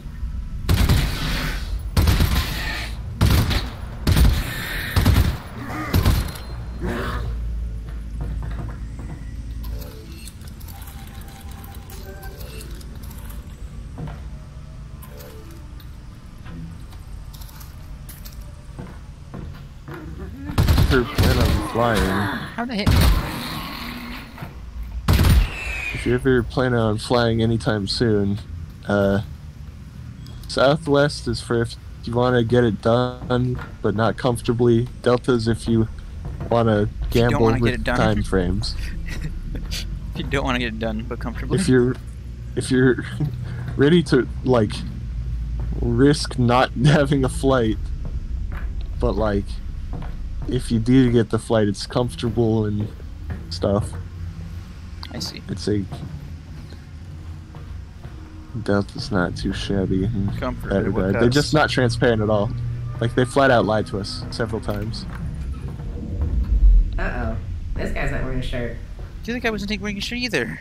If you're planning on flying anytime soon, uh, Southwest is for if you want to get it done, but not comfortably. Delta's if you want to gamble with time frames. If you don't want to get it done, but comfortably. if you're if you're ready to like risk not having a flight but like if you do get the flight it's comfortable and stuff I see. it's a Delta's not too shabby Comfort. better at what guide. they're just not transparent at all like they flat out lied to us several times Uh oh. This guy's not wearing a shirt. Do you think I wasn't taking wearing a shirt either?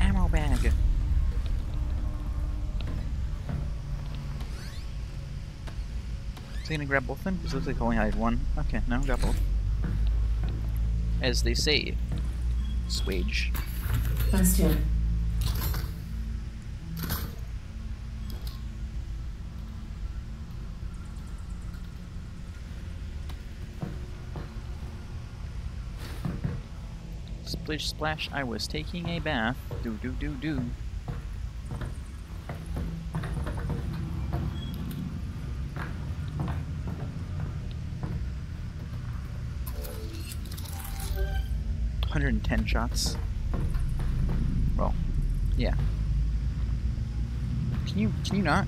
Ammo bag. Is he gonna grab both of them? Because it looks like I only had one. Okay, no, got both. As they say, swage. Let's. Splish splash, I was taking a bath. Do do do do. Hundred and ten shots. Well, yeah. Can you can you not?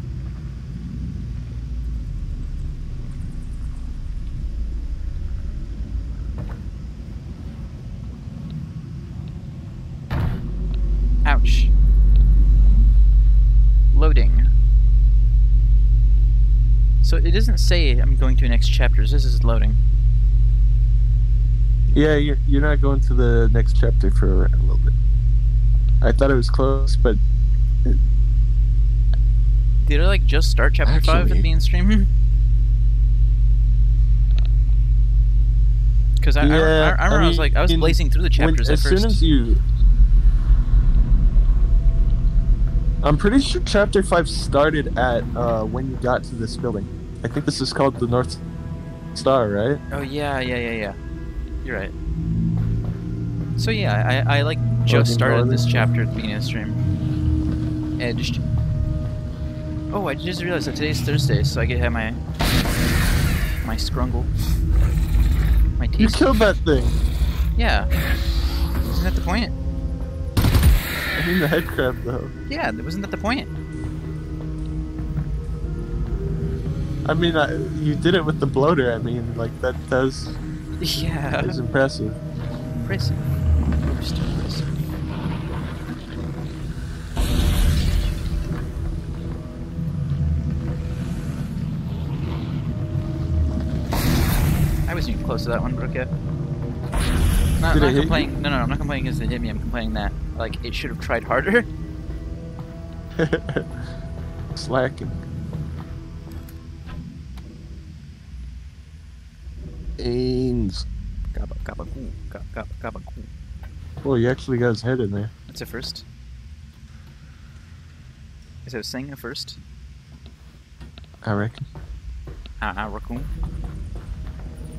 Ouch. Loading. So it doesn't say I'm going to next chapters. This is loading. Yeah you're, you're not going to the next chapter for a little bit i thought it was close but Did I like just start chapter five Actually- at being stream? Because I, I, I, Yeah, I remember I, was like I was mean, blazing through the when- chapters as at first. soon as you i'm pretty sure chapter 5 started at uh, when you got to this building i think this is called the north star right Oh yeah, yeah, yeah, yeah. You're right. So yeah, I, I like just started this chapter at the beginning of the stream. Edged. Oh, I just realized that today's Thursday, so I get to have my my scrungle. My you killed that thing Yeah. Isn't that the point? i mean the head crab though Yeah, wasn't that the point? i mean I, you did it with the bloater i mean like that does Yeah. is impressive Impressive. Most impressive. I wasn't even close to that one, but okay. Not, Did it not hit you? complaining. No, no, I'm not complaining because it hit me. I'm complaining that like it should have tried harder. slacking Ains. Gabba gabba goo, gabba gabba gabba goo. Well, he actually got his head in there. That's a first. Is that a saying a first? I reckon. Ah, ah, raccoon.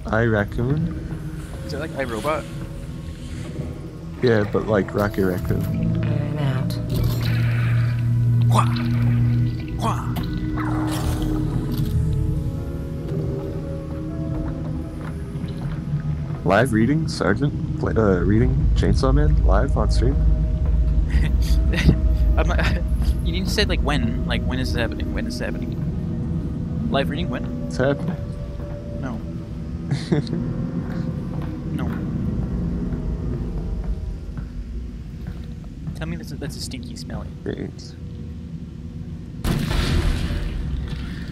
I raccoon. Is it like I robot? Yeah, but like Rocky Raccoon. I'm out. Wah! Wah! Live reading, Sergeant. Play, uh, reading Chainsaw Man live on stream. I'm not, you need to say like when, like when is it happening? When is it happening? Live reading when? It's happening. No, no. Tell me that's a, that's a stinky smelly. Great.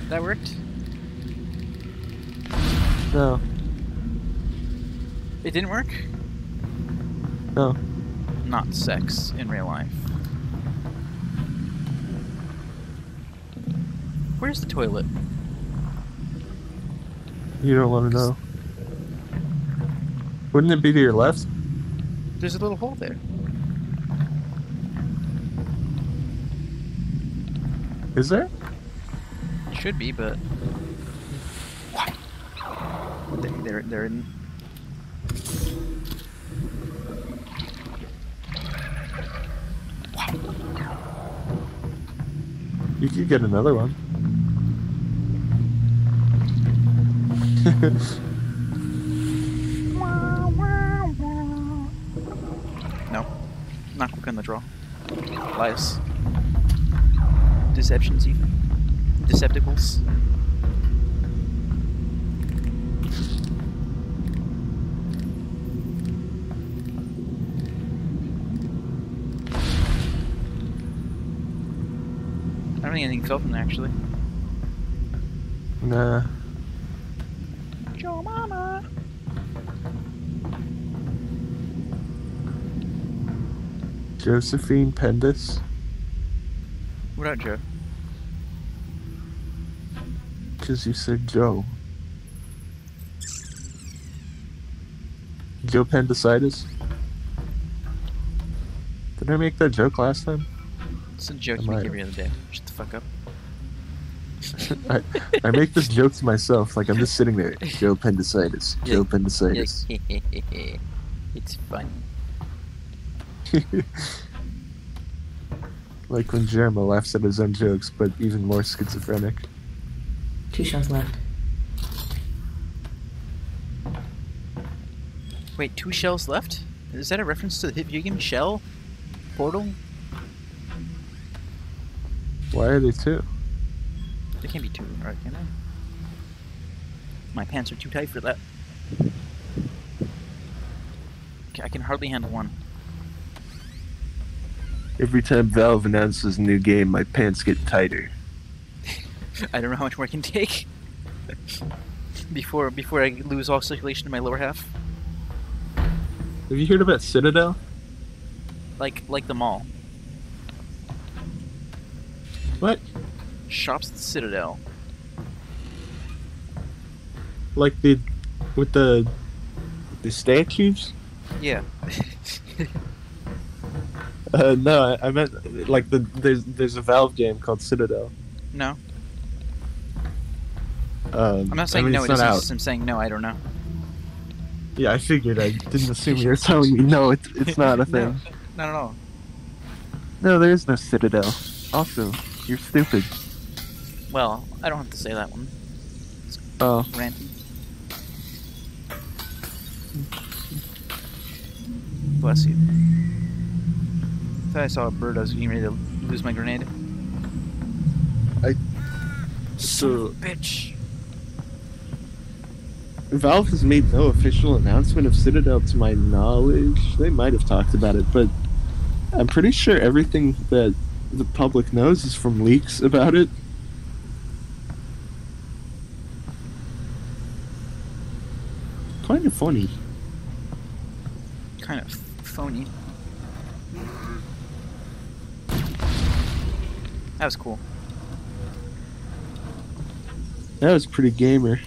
That worked. No, It didn't work. no. Not sex in real life. Where's the toilet? You don't want to know. Wouldn't it be to your left? There's a little hole there. Is there? Should be, but they, they're they're in. you get another one. no. Not quick on the draw. Lies. Deceptions even. Decepticles. I don't think anything fell from there, actually. Nah. Joe Mama! Josephine Pendus. What up, Joe? Because you said Joe. Joe Appendicitis? Did I make that joke last time? It's a joke you make every other day. Shut the fuck up. I, I make this joke to myself, like I'm just sitting there. Joe Appendicitis. Joe Appendicitis. it's funny. like when Jeremy laughs at his own jokes, but even more schizophrenic. Two shells left. Wait, two shells left? Is that a reference to the hit game Shell? Portal? Why are they two? There can't be two, right? Can there? My pants are too tight for that. Okay, I can hardly handle one. Every time Valve announces a new game, my pants get tighter. I don't know how much more I can take before before I lose all circulation in my lower half. Have you heard about Citadel? Like like the mall. What? Shops at Citadel. Like the with the the statues? Yeah. Uh, no, I, I meant like the there's there's a Valve game called Citadel. no. Um, I'm not saying I mean, no, it not doesn't out. I'm saying no, I don't know. Yeah, I figured. I didn't assume you were telling me no. It's it's not a thing. Not at all. No, there is no Citadel. Also, you're stupid. Well, I don't have to say that one. Oh, Ranty. Bless you. I Thought I saw a bird. I was getting ready to lose my grenade. I. So Bitch. Valve has made no official announcement of Citadel to my knowledge. They might have talked about it, but I'm pretty sure everything that the public knows is from leaks about it. Kind of funny. Kind of phony. That was cool. That was pretty gamer.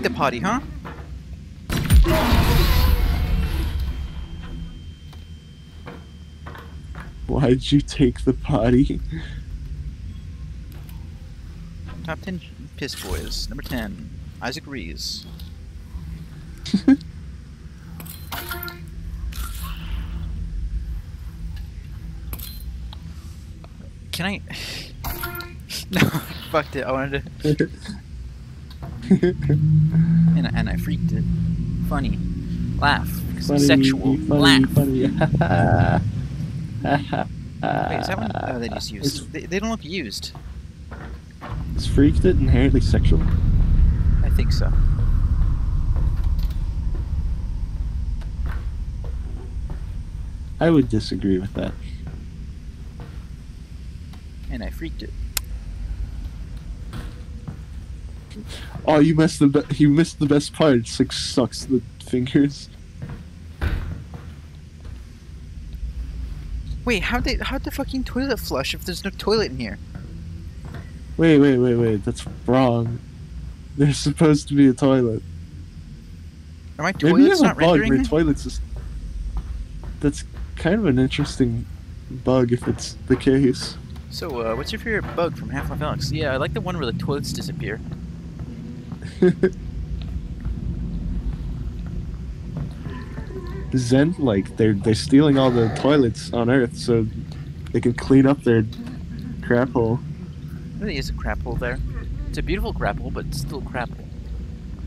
Take the party, huh? Why'd you take the potty? Top 10 piss boys. Number 10, Isaac Rees. Can I? no, fucked it. I wanted to, and I, and I freaked it. Funny, Laugh. it's sexual. laugh. funny. Wait, is that one? Oh, they just used. They, they don't look used. Is freaked it inherently sexual? I think so. I would disagree with that. And I freaked it. Oh, you missed the be- you missed the best part. It's like sucks the fingers. Wait, how they how'd the fucking toilet flush if there's no toilet in here? Wait, wait, wait, wait. That's wrong. There's supposed to be a toilet. Are my Maybe you toilets have not a bug rendering? where toilets is. That's kind of an interesting bug if it's the case. So, uh, what's your favorite bug from Half-Life Alyx? Yeah, I like the one where the toilets disappear. Xen, like they're they're stealing all the toilets on Earth so they can clean up their crap hole. really is a crap hole there. It's a beautiful crap hole, but it's still crap hole.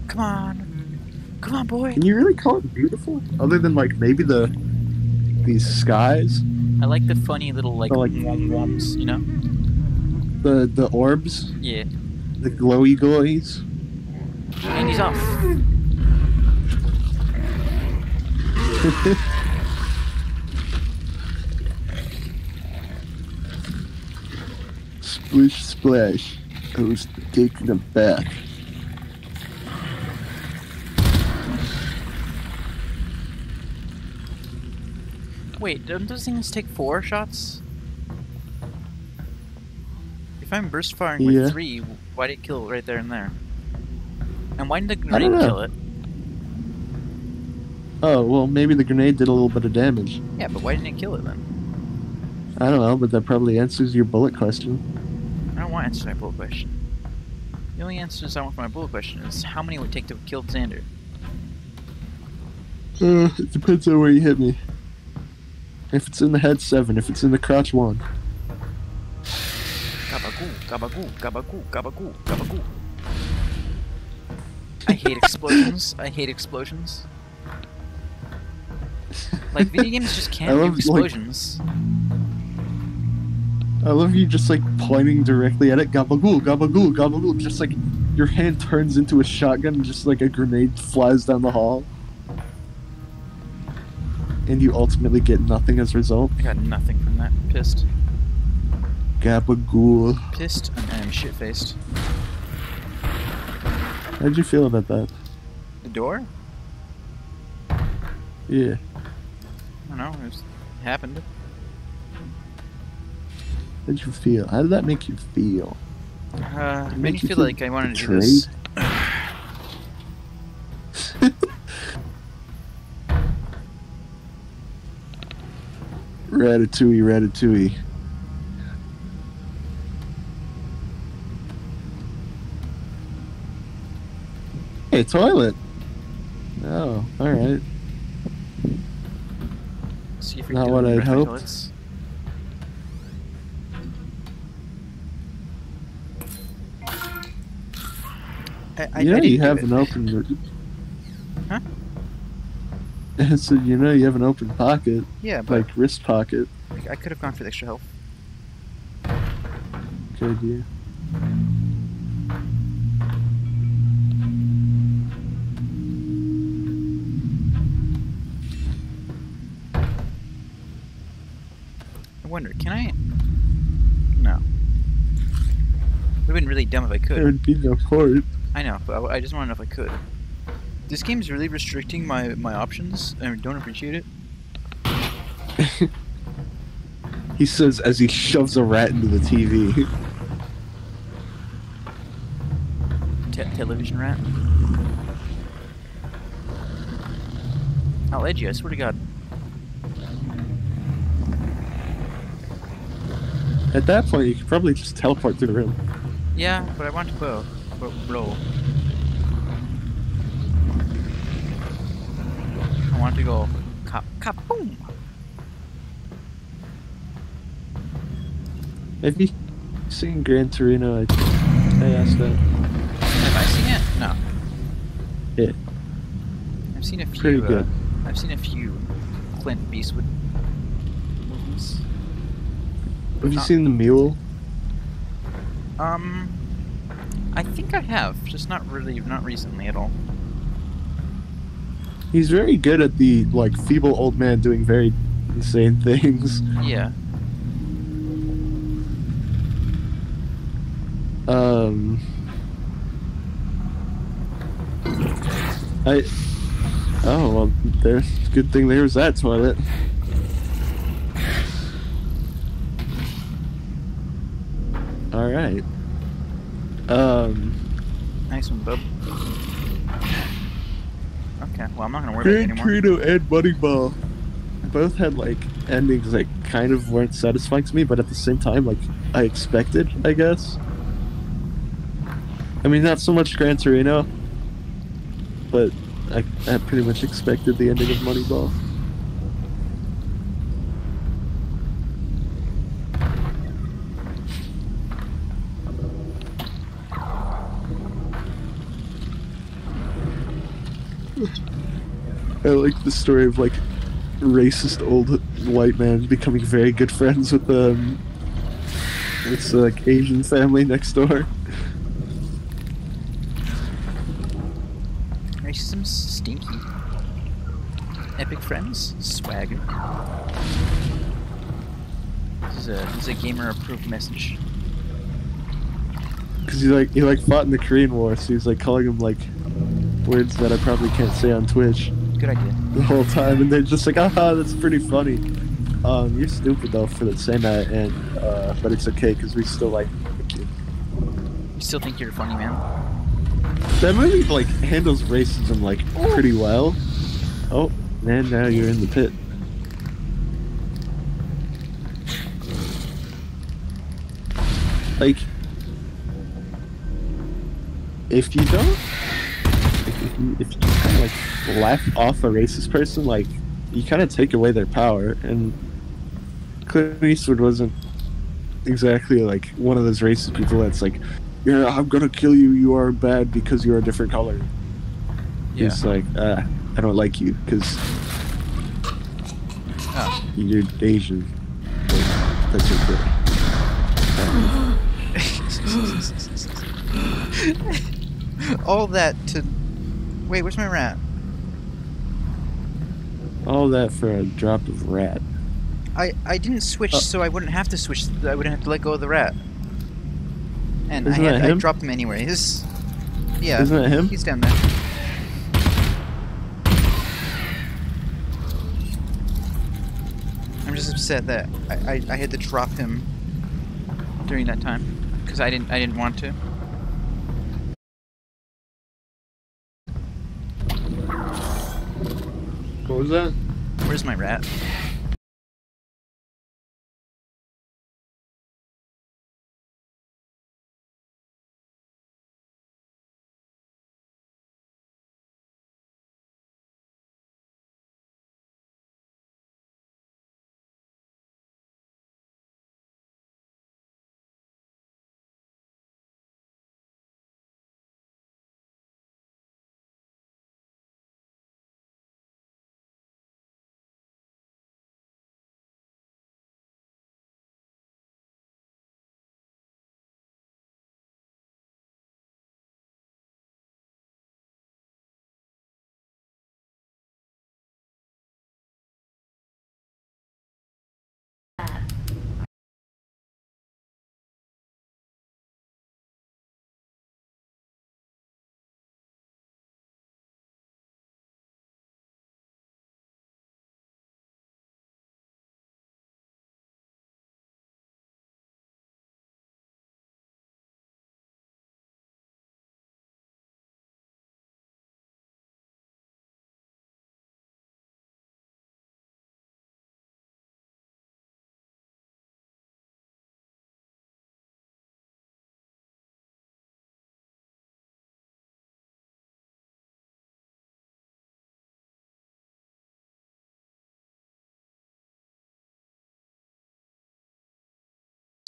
Come on. Come on, boy. Can you really call it beautiful? Other than like maybe the these skies, I like the funny little, like, I like- wom woms, you know? the the orbs, Yeah. the glowy glowies. And he's off. Splish splash. Who's taking a bath? Wait, don't those things take four shots? If I'm burst firing with Yeah. three, why did it kill right there and there? And why didn't the grenade kill it? Oh well, maybe the grenade did a little bit of damage. Yeah, but why didn't it kill it then? I don't know, but that probably answers your bullet question. I don't want to answer my bullet question. The only answers I want for my bullet question is how many would it take to kill Xander? Uh, it depends on where you hit me. If it's in the head, seven. If it's in the crotch, one. Gabagoo, gabagoo, gabagoo, gabagoo, gabagoo. I hate explosions. I hate explosions. Like video games just can't do love, like- explosions. I love you just like pointing directly at it. Gabagool, gabagool, gabagool. Just like your hand turns into a shotgun and just like a grenade flies down the hall. And you ultimately get nothing as a result. I got nothing from that. Pissed. Gabagool. Pissed and I'm shit faced. How'd you feel about that? The door? Yeah. I don't know. It, it happened. How'd you feel? How did that make you feel? Uh, It made me you feel feel like I wanted to do this. Ratatouille, ratatouille. Hey, toilet. Oh, alright. See if Not what I'd wreck hoped. toilets. I, I, you know I you have an open. Huh? I said you know you have an open pocket, Yeah, but like wrist pocket. I could have gone for the extra health. Good idea. Wonder, can I? No. Would have been really dumb if I could. would be no port. I know, but I, I just want to know if I could. This game's really restricting my my options. I don't appreciate it. He says as he shoves a rat into the TV. Te- television rat. I'll edge you. I swear to God. At that point, you could probably just teleport through the room. Yeah, but I want to blow. Blow. I want to go. Cop. Cop. Boom. Maybe seen Gran Torino. I, I asked that. Have I seen it? No. Yeah. I've seen a few. Pretty uh, good. I've seen a few Clint Eastwood movies. Have you Not- seen the Mule? Um, I think I have, just not really, not recently at all. He's very good at the like feeble old man doing very insane things. Yeah. Um, I. Oh well, there's good thing there was that toilet. All right. Um, Nice one, bub. Okay, well, I'm not gonna worry about it anymore. Torino and Moneyball both had like endings that kind of weren't satisfying to me, but at the same time, like I expected, I guess. I mean, not so much Gran Torino. but I, I pretty much expected the ending of Moneyball. I like the story of like racist old white man becoming very good friends with um this like Asian family next door. Racism's stinky. Epic friends, swagger. This is a this is a gamer approved message. Cause he like he like fought in the Korean War, so he's like calling him like words that I probably can't say on Twitch Good idea. the whole time, and they're just like, ah, that's pretty funny. Um, you're stupid though for saying that, and uh, but it's okay because we still like you. You still think you're funny man? That movie like handles racism like pretty well. Oh, man, now you're in the pit. Like, if you don't, if, if you, if you kind of like laugh off a racist person, like you kind of take away their power. And Clint Eastwood wasn't exactly like one of those racist people that's like, yeah, I'm gonna kill you. You are bad because you're a different color. Yeah. He's like, uh, I don't like you because Oh. you're Asian. That's your okay. All that to. Wait, where's my rat? All that for a drop of rat. I I didn't switch, Uh. so I wouldn't have to switch. I wouldn't have to let go of the rat. And I, Isn't had, that I him? dropped him anyway. His. Yeah. Isn't that him? He's down there. I'm just upset that I, I, I had to drop him during that time because I didn't I didn't want to. Was that? Where's my rat?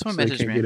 Someone So messaged me.